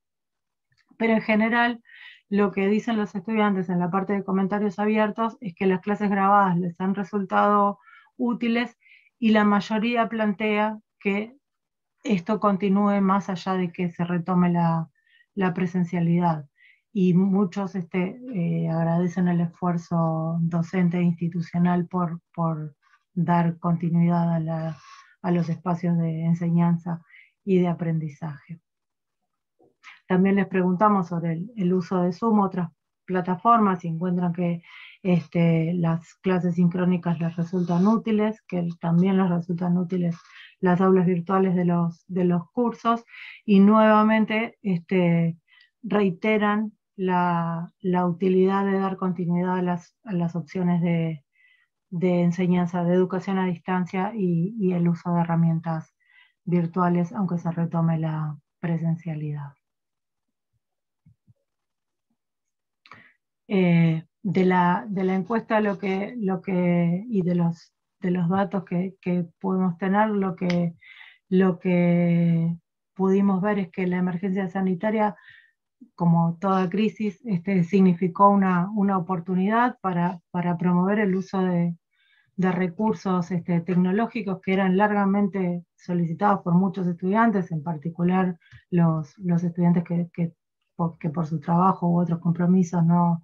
pero en general lo que dicen los estudiantes en la parte de comentarios abiertos es que las clases grabadas les han resultado útiles y la mayoría plantea que esto continúe más allá de que se retome la presencialidad y muchos este, eh, agradecen el esfuerzo docente e institucional por, por dar continuidad a, a, los espacios de enseñanza y de aprendizaje. También les preguntamos sobre el, uso de Zoom, otras plataformas, y encuentran que este, las clases sincrónicas les resultan útiles, que también les resultan útiles las aulas virtuales de los, de los cursos, y nuevamente este, reiteran la, utilidad de dar continuidad a las, opciones de, enseñanza, de educación a distancia y, el uso de herramientas virtuales, aunque se retome la presencialidad. Eh, de, la, encuesta lo que, y de los, datos que, que podemos tener, lo que pudimos ver es que la emergencia sanitaria como toda crisis, este, significó una, oportunidad para, promover el uso de, recursos este, tecnológicos que eran largamente solicitados por muchos estudiantes, en particular los, estudiantes que, por, su trabajo u otros compromisos no,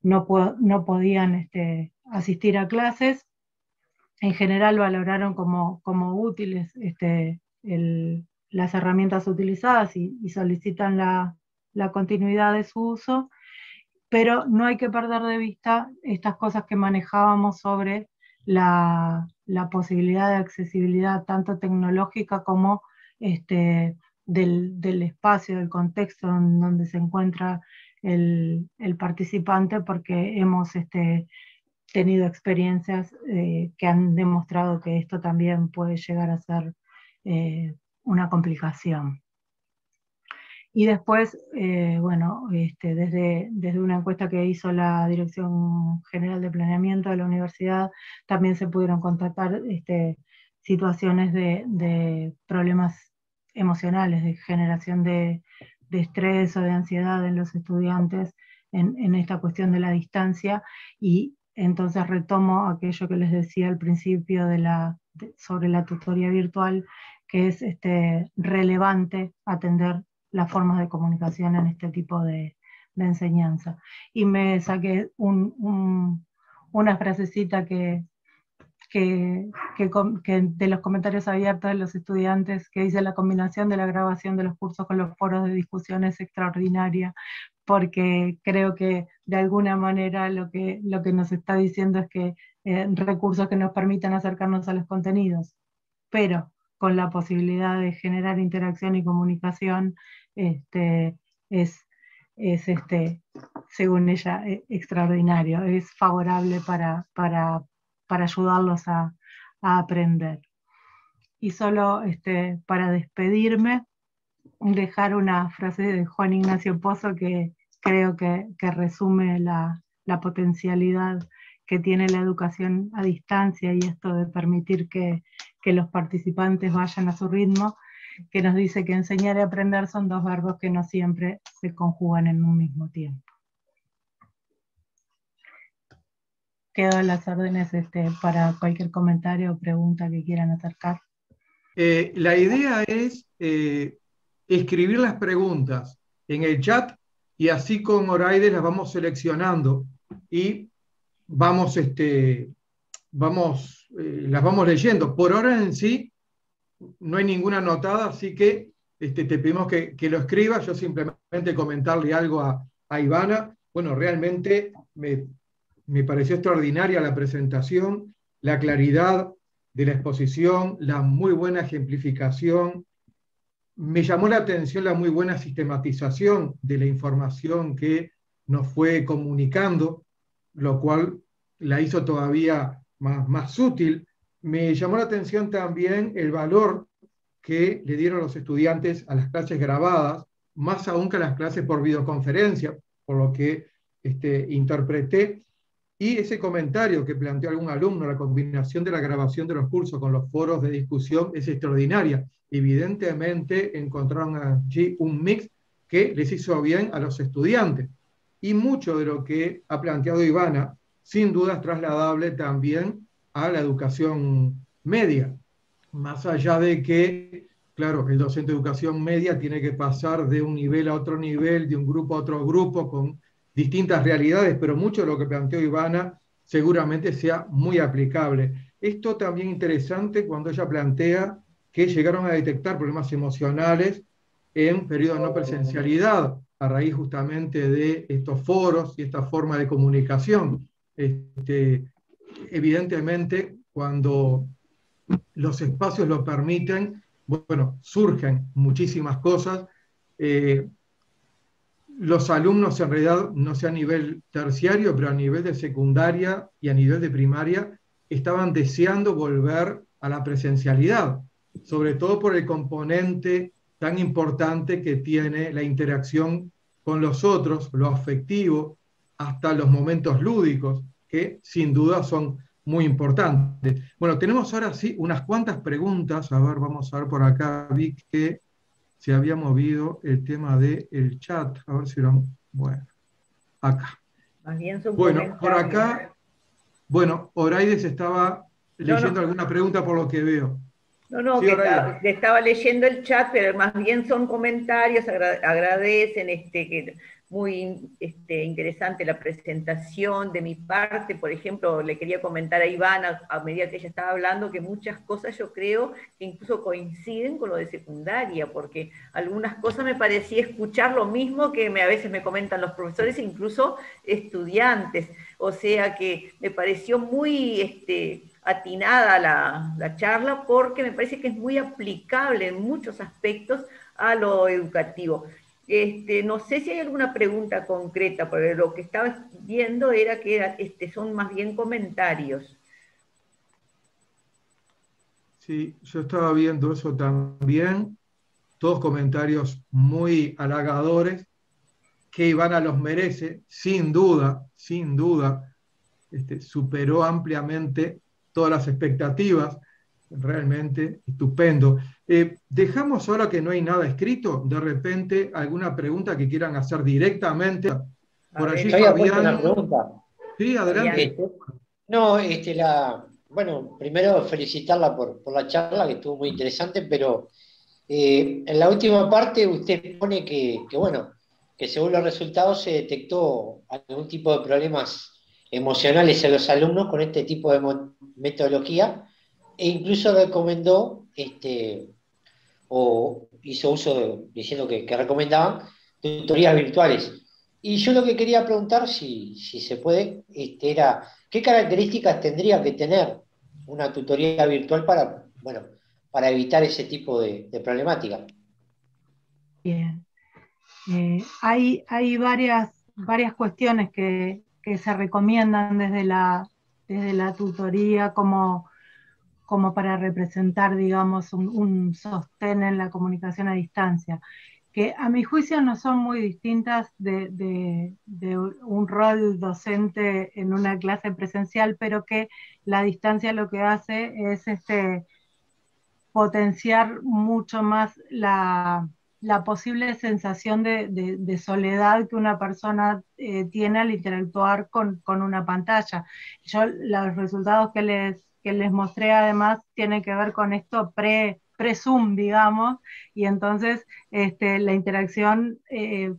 no, podían este, asistir a clases. En general valoraron como, útiles las herramientas utilizadas y solicitan la, la continuidad de su uso, pero no hay que perder de vista estas cosas que manejábamos sobre la, posibilidad de accesibilidad tanto tecnológica como este, del, espacio, del contexto en donde se encuentra el, participante, porque hemos este, tenido experiencias eh, que han demostrado que esto también puede llegar a ser eh, una complicación. Y después, eh, bueno, este, desde, desde una encuesta que hizo la Dirección General de Planeamiento de la Universidad, también se pudieron constatar este, situaciones de, problemas emocionales, de generación de, estrés o de ansiedad en los estudiantes en, esta cuestión de la distancia. Y entonces retomo aquello que les decía al principio de la, sobre la tutoría virtual, que es este, relevante atender las formas de comunicación en este tipo de, enseñanza. Y me saqué una frasecita que, que, de los comentarios abiertos de los estudiantes, que dice la combinación de la grabación de los cursos con los foros de discusión es extraordinaria, porque creo que de alguna manera lo que, lo que nos está diciendo es que eh, recursos que nos permitan acercarnos a los contenidos, pero con la posibilidad de generar interacción y comunicación, este, es, es este, según ella, e, extraordinario, es favorable para, para, para ayudarlos a, a, aprender. Y solo este, para despedirme, dejar una frase de Juan Ignacio Pozo que creo que, que resume la, la potencialidad que tiene la educación a distancia y esto de permitir que, que, los participantes vayan a su ritmo, que nos dice que enseñar y aprender son dos verbos que no siempre se conjugan en un mismo tiempo. Quedo a las órdenes este, para cualquier comentario o pregunta que quieran acercar. Eh, la idea es eh, escribir las preguntas en el chat y así con Oraide las vamos seleccionando y vamos, este, vamos, eh, las vamos leyendo. Por ahora en sí no hay ninguna anotada, así que este, te pedimos que, lo escribas. Yo simplemente comentarle algo a, Ivana. Bueno, realmente me, me, pareció extraordinaria la presentación, la claridad de la exposición, la muy buena ejemplificación. Me llamó la atención la muy buena sistematización de la información que nos fue comunicando, lo cual la hizo todavía más, más útil me llamó la atención también el valor que le dieron los estudiantes a las clases grabadas, más aún que a las clases por videoconferencia, por lo que este, interpreté. Y ese comentario que planteó algún alumno, la combinación de la grabación de los cursos con los foros de discusión es extraordinaria. Evidentemente encontraron allí un mix que les hizo bien a los estudiantes. Y mucho de lo que ha planteado Ivana, sin duda es trasladable también a la educación media, más allá de que, claro, el docente de educación media tiene que pasar de un nivel a otro nivel, de un grupo a otro grupo, con distintas realidades, pero mucho de lo que planteó Ivana seguramente sea muy aplicable. Esto también interesante cuando ella plantea que llegaron a detectar problemas emocionales en periodos de no presencialidad, a raíz justamente de estos foros y esta forma de comunicación. Este, evidentemente, cuando los espacios lo permiten, bueno, surgen muchísimas cosas. Eh, los alumnos en realidad, no sé a nivel terciario, pero a nivel de secundaria y a nivel de primaria, estaban deseando volver a la presencialidad, sobre todo por el componente tan importante que tiene la interacción con los otros, lo afectivo, hasta los momentos lúdicos que sin duda son muy importantes. Bueno, tenemos ahora sí unas cuantas preguntas. A ver, vamos a ver por acá. Vi que se había movido el tema del el chat. A ver si lo... Bueno, acá. Más bien son bueno, por acá, bueno, Oraides estaba leyendo alguna pregunta por lo que veo. No, no, que estaba, leyendo el chat, pero más bien son comentarios, agradecen este, que muy este, interesante la presentación de mi parte. Por ejemplo, le quería comentar a Ivana, a medida que ella estaba hablando, que muchas cosas yo creo que incluso coinciden con lo de secundaria, porque algunas cosas me parecía escuchar lo mismo que me, a veces me comentan los profesores incluso estudiantes. O sea que me pareció muy... Este, atinada la, la charla porque me parece que es muy aplicable en muchos aspectos a lo educativo. Este, no sé si hay alguna pregunta concreta, porque lo que estaba viendo era que este, son más bien comentarios. Sí, yo estaba viendo eso también, todos comentarios muy halagadores, que Ivana los merece, sin duda, sin duda, este, superó ampliamente todas las expectativas, realmente estupendo. Eh, dejamos ahora que no hay nada escrito, de repente alguna pregunta que quieran hacer directamente. Por allí, Fabián. Sí, adelante. Este, no, este, la, bueno, primero felicitarla por, la charla, que estuvo muy interesante, pero eh, en la última parte usted pone que, bueno, que según los resultados se detectó algún tipo de problemas emocionales en los alumnos con este tipo de metodología e incluso recomendó este, o hizo uso diciendo que, recomendaban tutorías virtuales. Y yo lo que quería preguntar, si, se puede, este, era qué características tendría que tener una tutoría virtual para, bueno, para evitar ese tipo de, problemática. Bien. Eh, hay, hay varias, varias cuestiones que, se recomiendan desde la, desde la tutoría como, como para representar, digamos, un, un, sostén en la comunicación a distancia, que a mi juicio no son muy distintas de, de, de un rol docente en una clase presencial, pero que la distancia lo que hace es este, potenciar mucho más la, posible sensación de, soledad que una persona eh, tiene al interactuar con, una pantalla. Yo los resultados que les, les mostré además tienen que ver con esto pre, zoom digamos, y entonces este, la interacción, eh,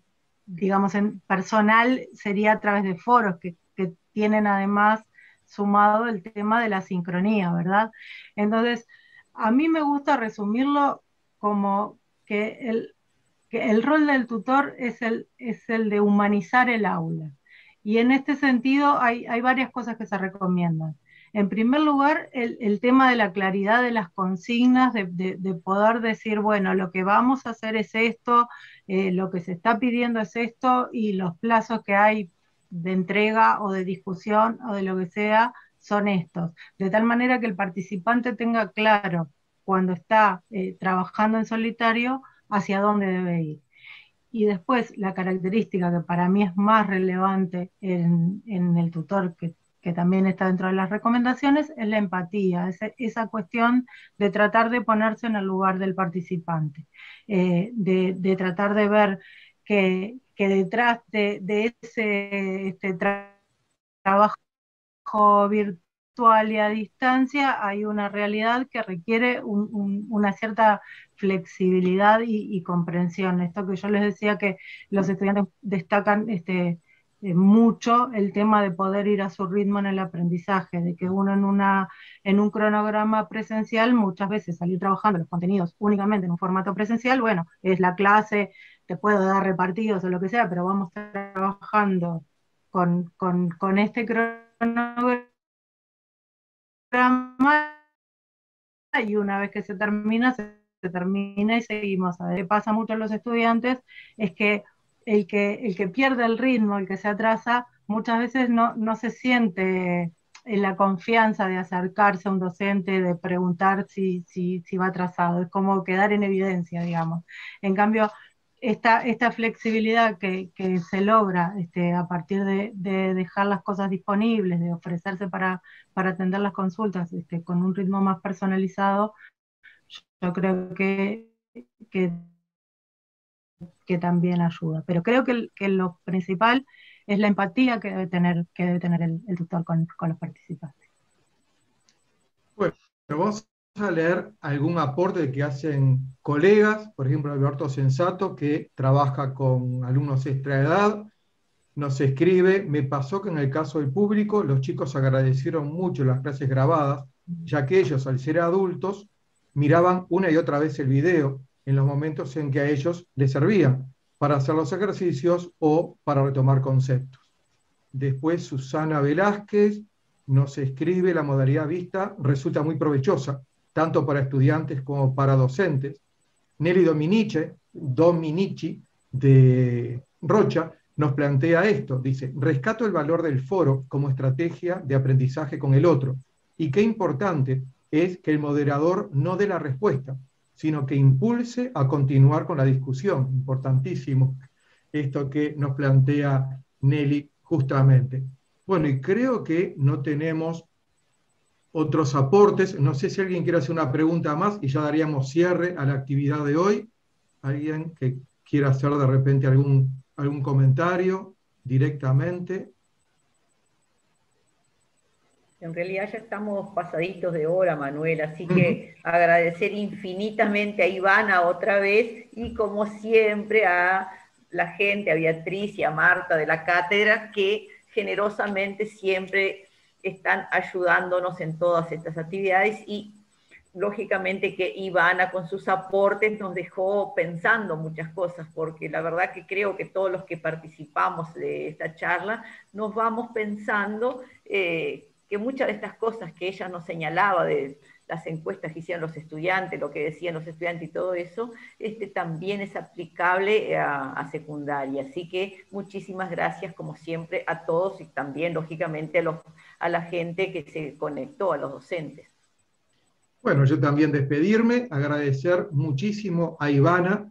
digamos, en personal sería a través de foros que, que tienen además sumado el tema de la sincronía, ¿verdad? Entonces, a mí me gusta resumirlo como que el, que el rol del tutor es el, es el de humanizar el aula. Y en este sentido hay, hay varias cosas que se recomiendan. En primer lugar, el, tema de la claridad de las consignas, de, poder decir, bueno, lo que vamos a hacer es esto, eh, lo que se está pidiendo es esto y los plazos que hay de entrega o de discusión o de lo que sea son estos, de tal manera que el participante tenga claro cuando está eh, trabajando en solitario hacia dónde debe ir. Y después la característica que para mí es más relevante en, el tutor, que, también está dentro de las recomendaciones, es la empatía, esa cuestión de tratar de ponerse en el lugar del participante, eh, de, tratar de ver que, detrás de, ese este, trabajo virtual y a distancia hay una realidad que requiere una cierta flexibilidad y, comprensión. Esto que yo les decía que los estudiantes destacan este, mucho el tema de poder ir a su ritmo en el aprendizaje, de que uno en, una, en un cronograma presencial muchas veces salir trabajando los contenidos únicamente en un formato presencial, bueno, es la clase, te puedo dar repartidos o lo que sea, pero vamos trabajando con, con, este cronograma y una vez que se termina, se, termina y seguimos. Pasa mucho a los estudiantes es que el, que el que pierde el ritmo, el que se atrasa, muchas veces no, no se siente en la confianza de acercarse a un docente, de preguntar si, si, si va atrasado, es como quedar en evidencia, digamos. En cambio, esta, esta flexibilidad que, se logra este, a partir de, dejar las cosas disponibles, de ofrecerse para, para atender las consultas este, con un ritmo más personalizado, yo creo que, que, también ayuda. Pero creo que, lo principal es la empatía que debe tener, que debe tener el, tutor con, con, los participantes. Bueno, vamos a leer algún aporte que hacen colegas, por ejemplo, Alberto Sensato, que trabaja con alumnos extra edad, nos escribe, me pasó que en el caso del público los chicos agradecieron mucho las clases grabadas, ya que ellos, al ser adultos, miraban una y otra vez el video en los momentos en que a ellos les servía para hacer los ejercicios o para retomar conceptos. Después Susana Velázquez nos escribe, la modalidad vista resulta muy provechosa tanto para estudiantes como para docentes. Nelly Dominici, Dominici de Rocha nos plantea esto, dice, rescato el valor del foro como estrategia de aprendizaje con el otro. Y qué importante es que el moderador no dé la respuesta, sino que impulse a continuar con la discusión. Importantísimo esto que nos plantea Nelly justamente. Bueno, y creo que no tenemos otros aportes. No sé si alguien quiere hacer una pregunta más y ya daríamos cierre a la actividad de hoy. ¿Alguien que quiera hacer de repente algún, algún comentario directamente? En realidad ya estamos pasaditos de hora, Manuel, así que agradecer infinitamente a Ivana otra vez y como siempre a la gente, a Beatriz y a Marta de la cátedra que generosamente siempre están ayudándonos en todas estas actividades y lógicamente que Ivana con sus aportes nos dejó pensando muchas cosas, porque la verdad que creo que todos los que participamos de esta charla nos vamos pensando eh, que muchas de estas cosas que ella nos señalaba de las encuestas que hicieron los estudiantes, lo que decían los estudiantes y todo eso, este, también es aplicable a, a, secundaria. Así que muchísimas gracias, como siempre, a todos y también, lógicamente, a, los, a la gente que se conectó, a los docentes. Bueno, yo también despedirme, agradecer muchísimo a Ivana,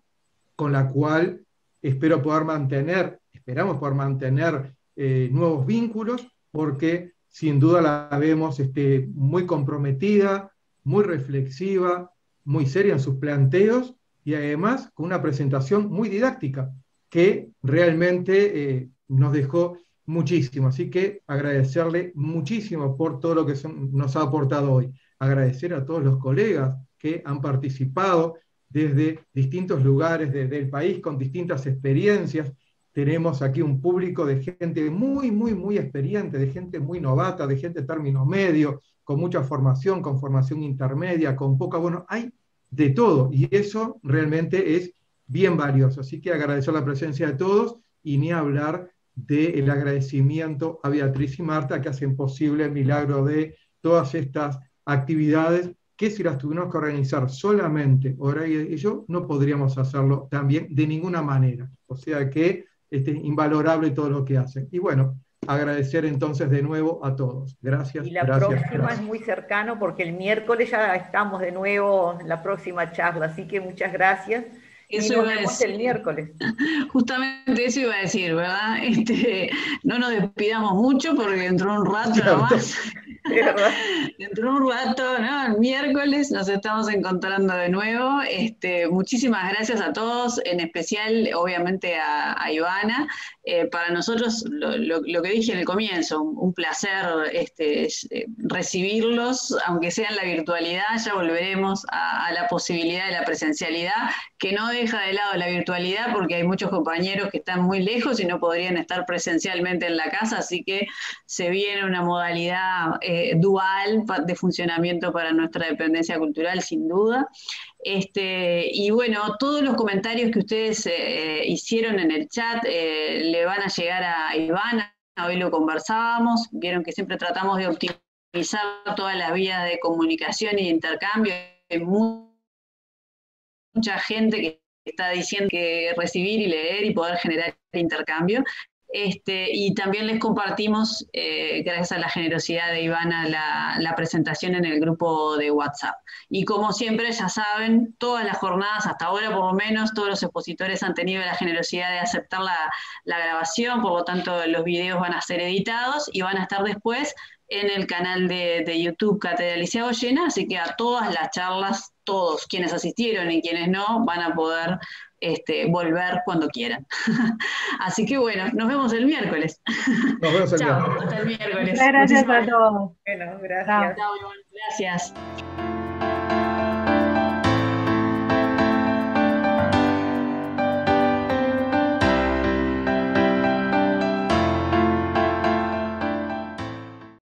con la cual espero poder mantener, esperamos poder mantener eh, nuevos vínculos, porque sin duda la vemos este, muy comprometida, muy reflexiva, muy seria en sus planteos y además con una presentación muy didáctica que realmente eh, nos dejó muchísimo. Así que agradecerle muchísimo por todo lo que nos ha aportado hoy. Agradecer a todos los colegas que han participado desde distintos lugares del país con distintas experiencias. Tenemos aquí un público de gente muy, muy, muy experiente, de gente muy novata, de gente de término medio, con mucha formación, con formación intermedia, con poca, bueno, hay de todo y eso realmente es bien valioso. Así que agradecer la presencia de todos y ni hablar del agradecimiento a Beatriz y Marta que hacen posible el milagro de todas estas actividades que si las tuviéramos que organizar solamente Hora y yo, no podríamos hacerlo también de ninguna manera. O sea que es invalorable todo lo que hacen. Y bueno, agradecer entonces de nuevo a todos. Gracias. Y la próxima es muy cercano porque el miércoles ya estamos de nuevo en la próxima charla, así que muchas gracias. Eso y nos el miércoles. <laughs> Justamente eso iba a decir, ¿verdad? <laughs> Este, no nos despidamos mucho porque dentro de un rato más Dentro de un rato, ¿no? El miércoles nos estamos encontrando de nuevo. Este, muchísimas gracias a todos, en especial, obviamente, a, Ivana. Eh, para nosotros, lo, que dije en el comienzo, un, placer este, eh, recibirlos, aunque sea en la virtualidad, ya volveremos a, la posibilidad de la presencialidad, que no deja de lado la virtualidad porque hay muchos compañeros que están muy lejos y no podrían estar presencialmente en la casa, así que se viene una modalidad eh, dual de funcionamiento para nuestra dependencia cultural, sin duda. Este, y bueno, todos los comentarios que ustedes eh, hicieron en el chat eh, le van a llegar a Ivana, hoy lo conversábamos, vieron que siempre tratamos de optimizar todas las vías de comunicación y de intercambio. Hay mucha gente que está diciendo que recibir y leer y poder generar intercambio. Este, y también les compartimos, eh, gracias a la generosidad de Ivana, la, presentación en el grupo de WhatsApp. Y como siempre, ya saben, todas las jornadas, hasta ahora por lo menos, todos los expositores han tenido la generosidad de aceptar la, grabación, por lo tanto los videos van a ser editados y van a estar después en el canal de, YouTube Catedral Liceo Llena, así que a todas las charlas, todos quienes asistieron y quienes no, van a poder este, volver cuando quieran. <laughs> Así que bueno, nos vemos el miércoles. Nos vemos el Chao, hasta el miércoles. gracias a todos. Bueno, gracias. Chao, gracias.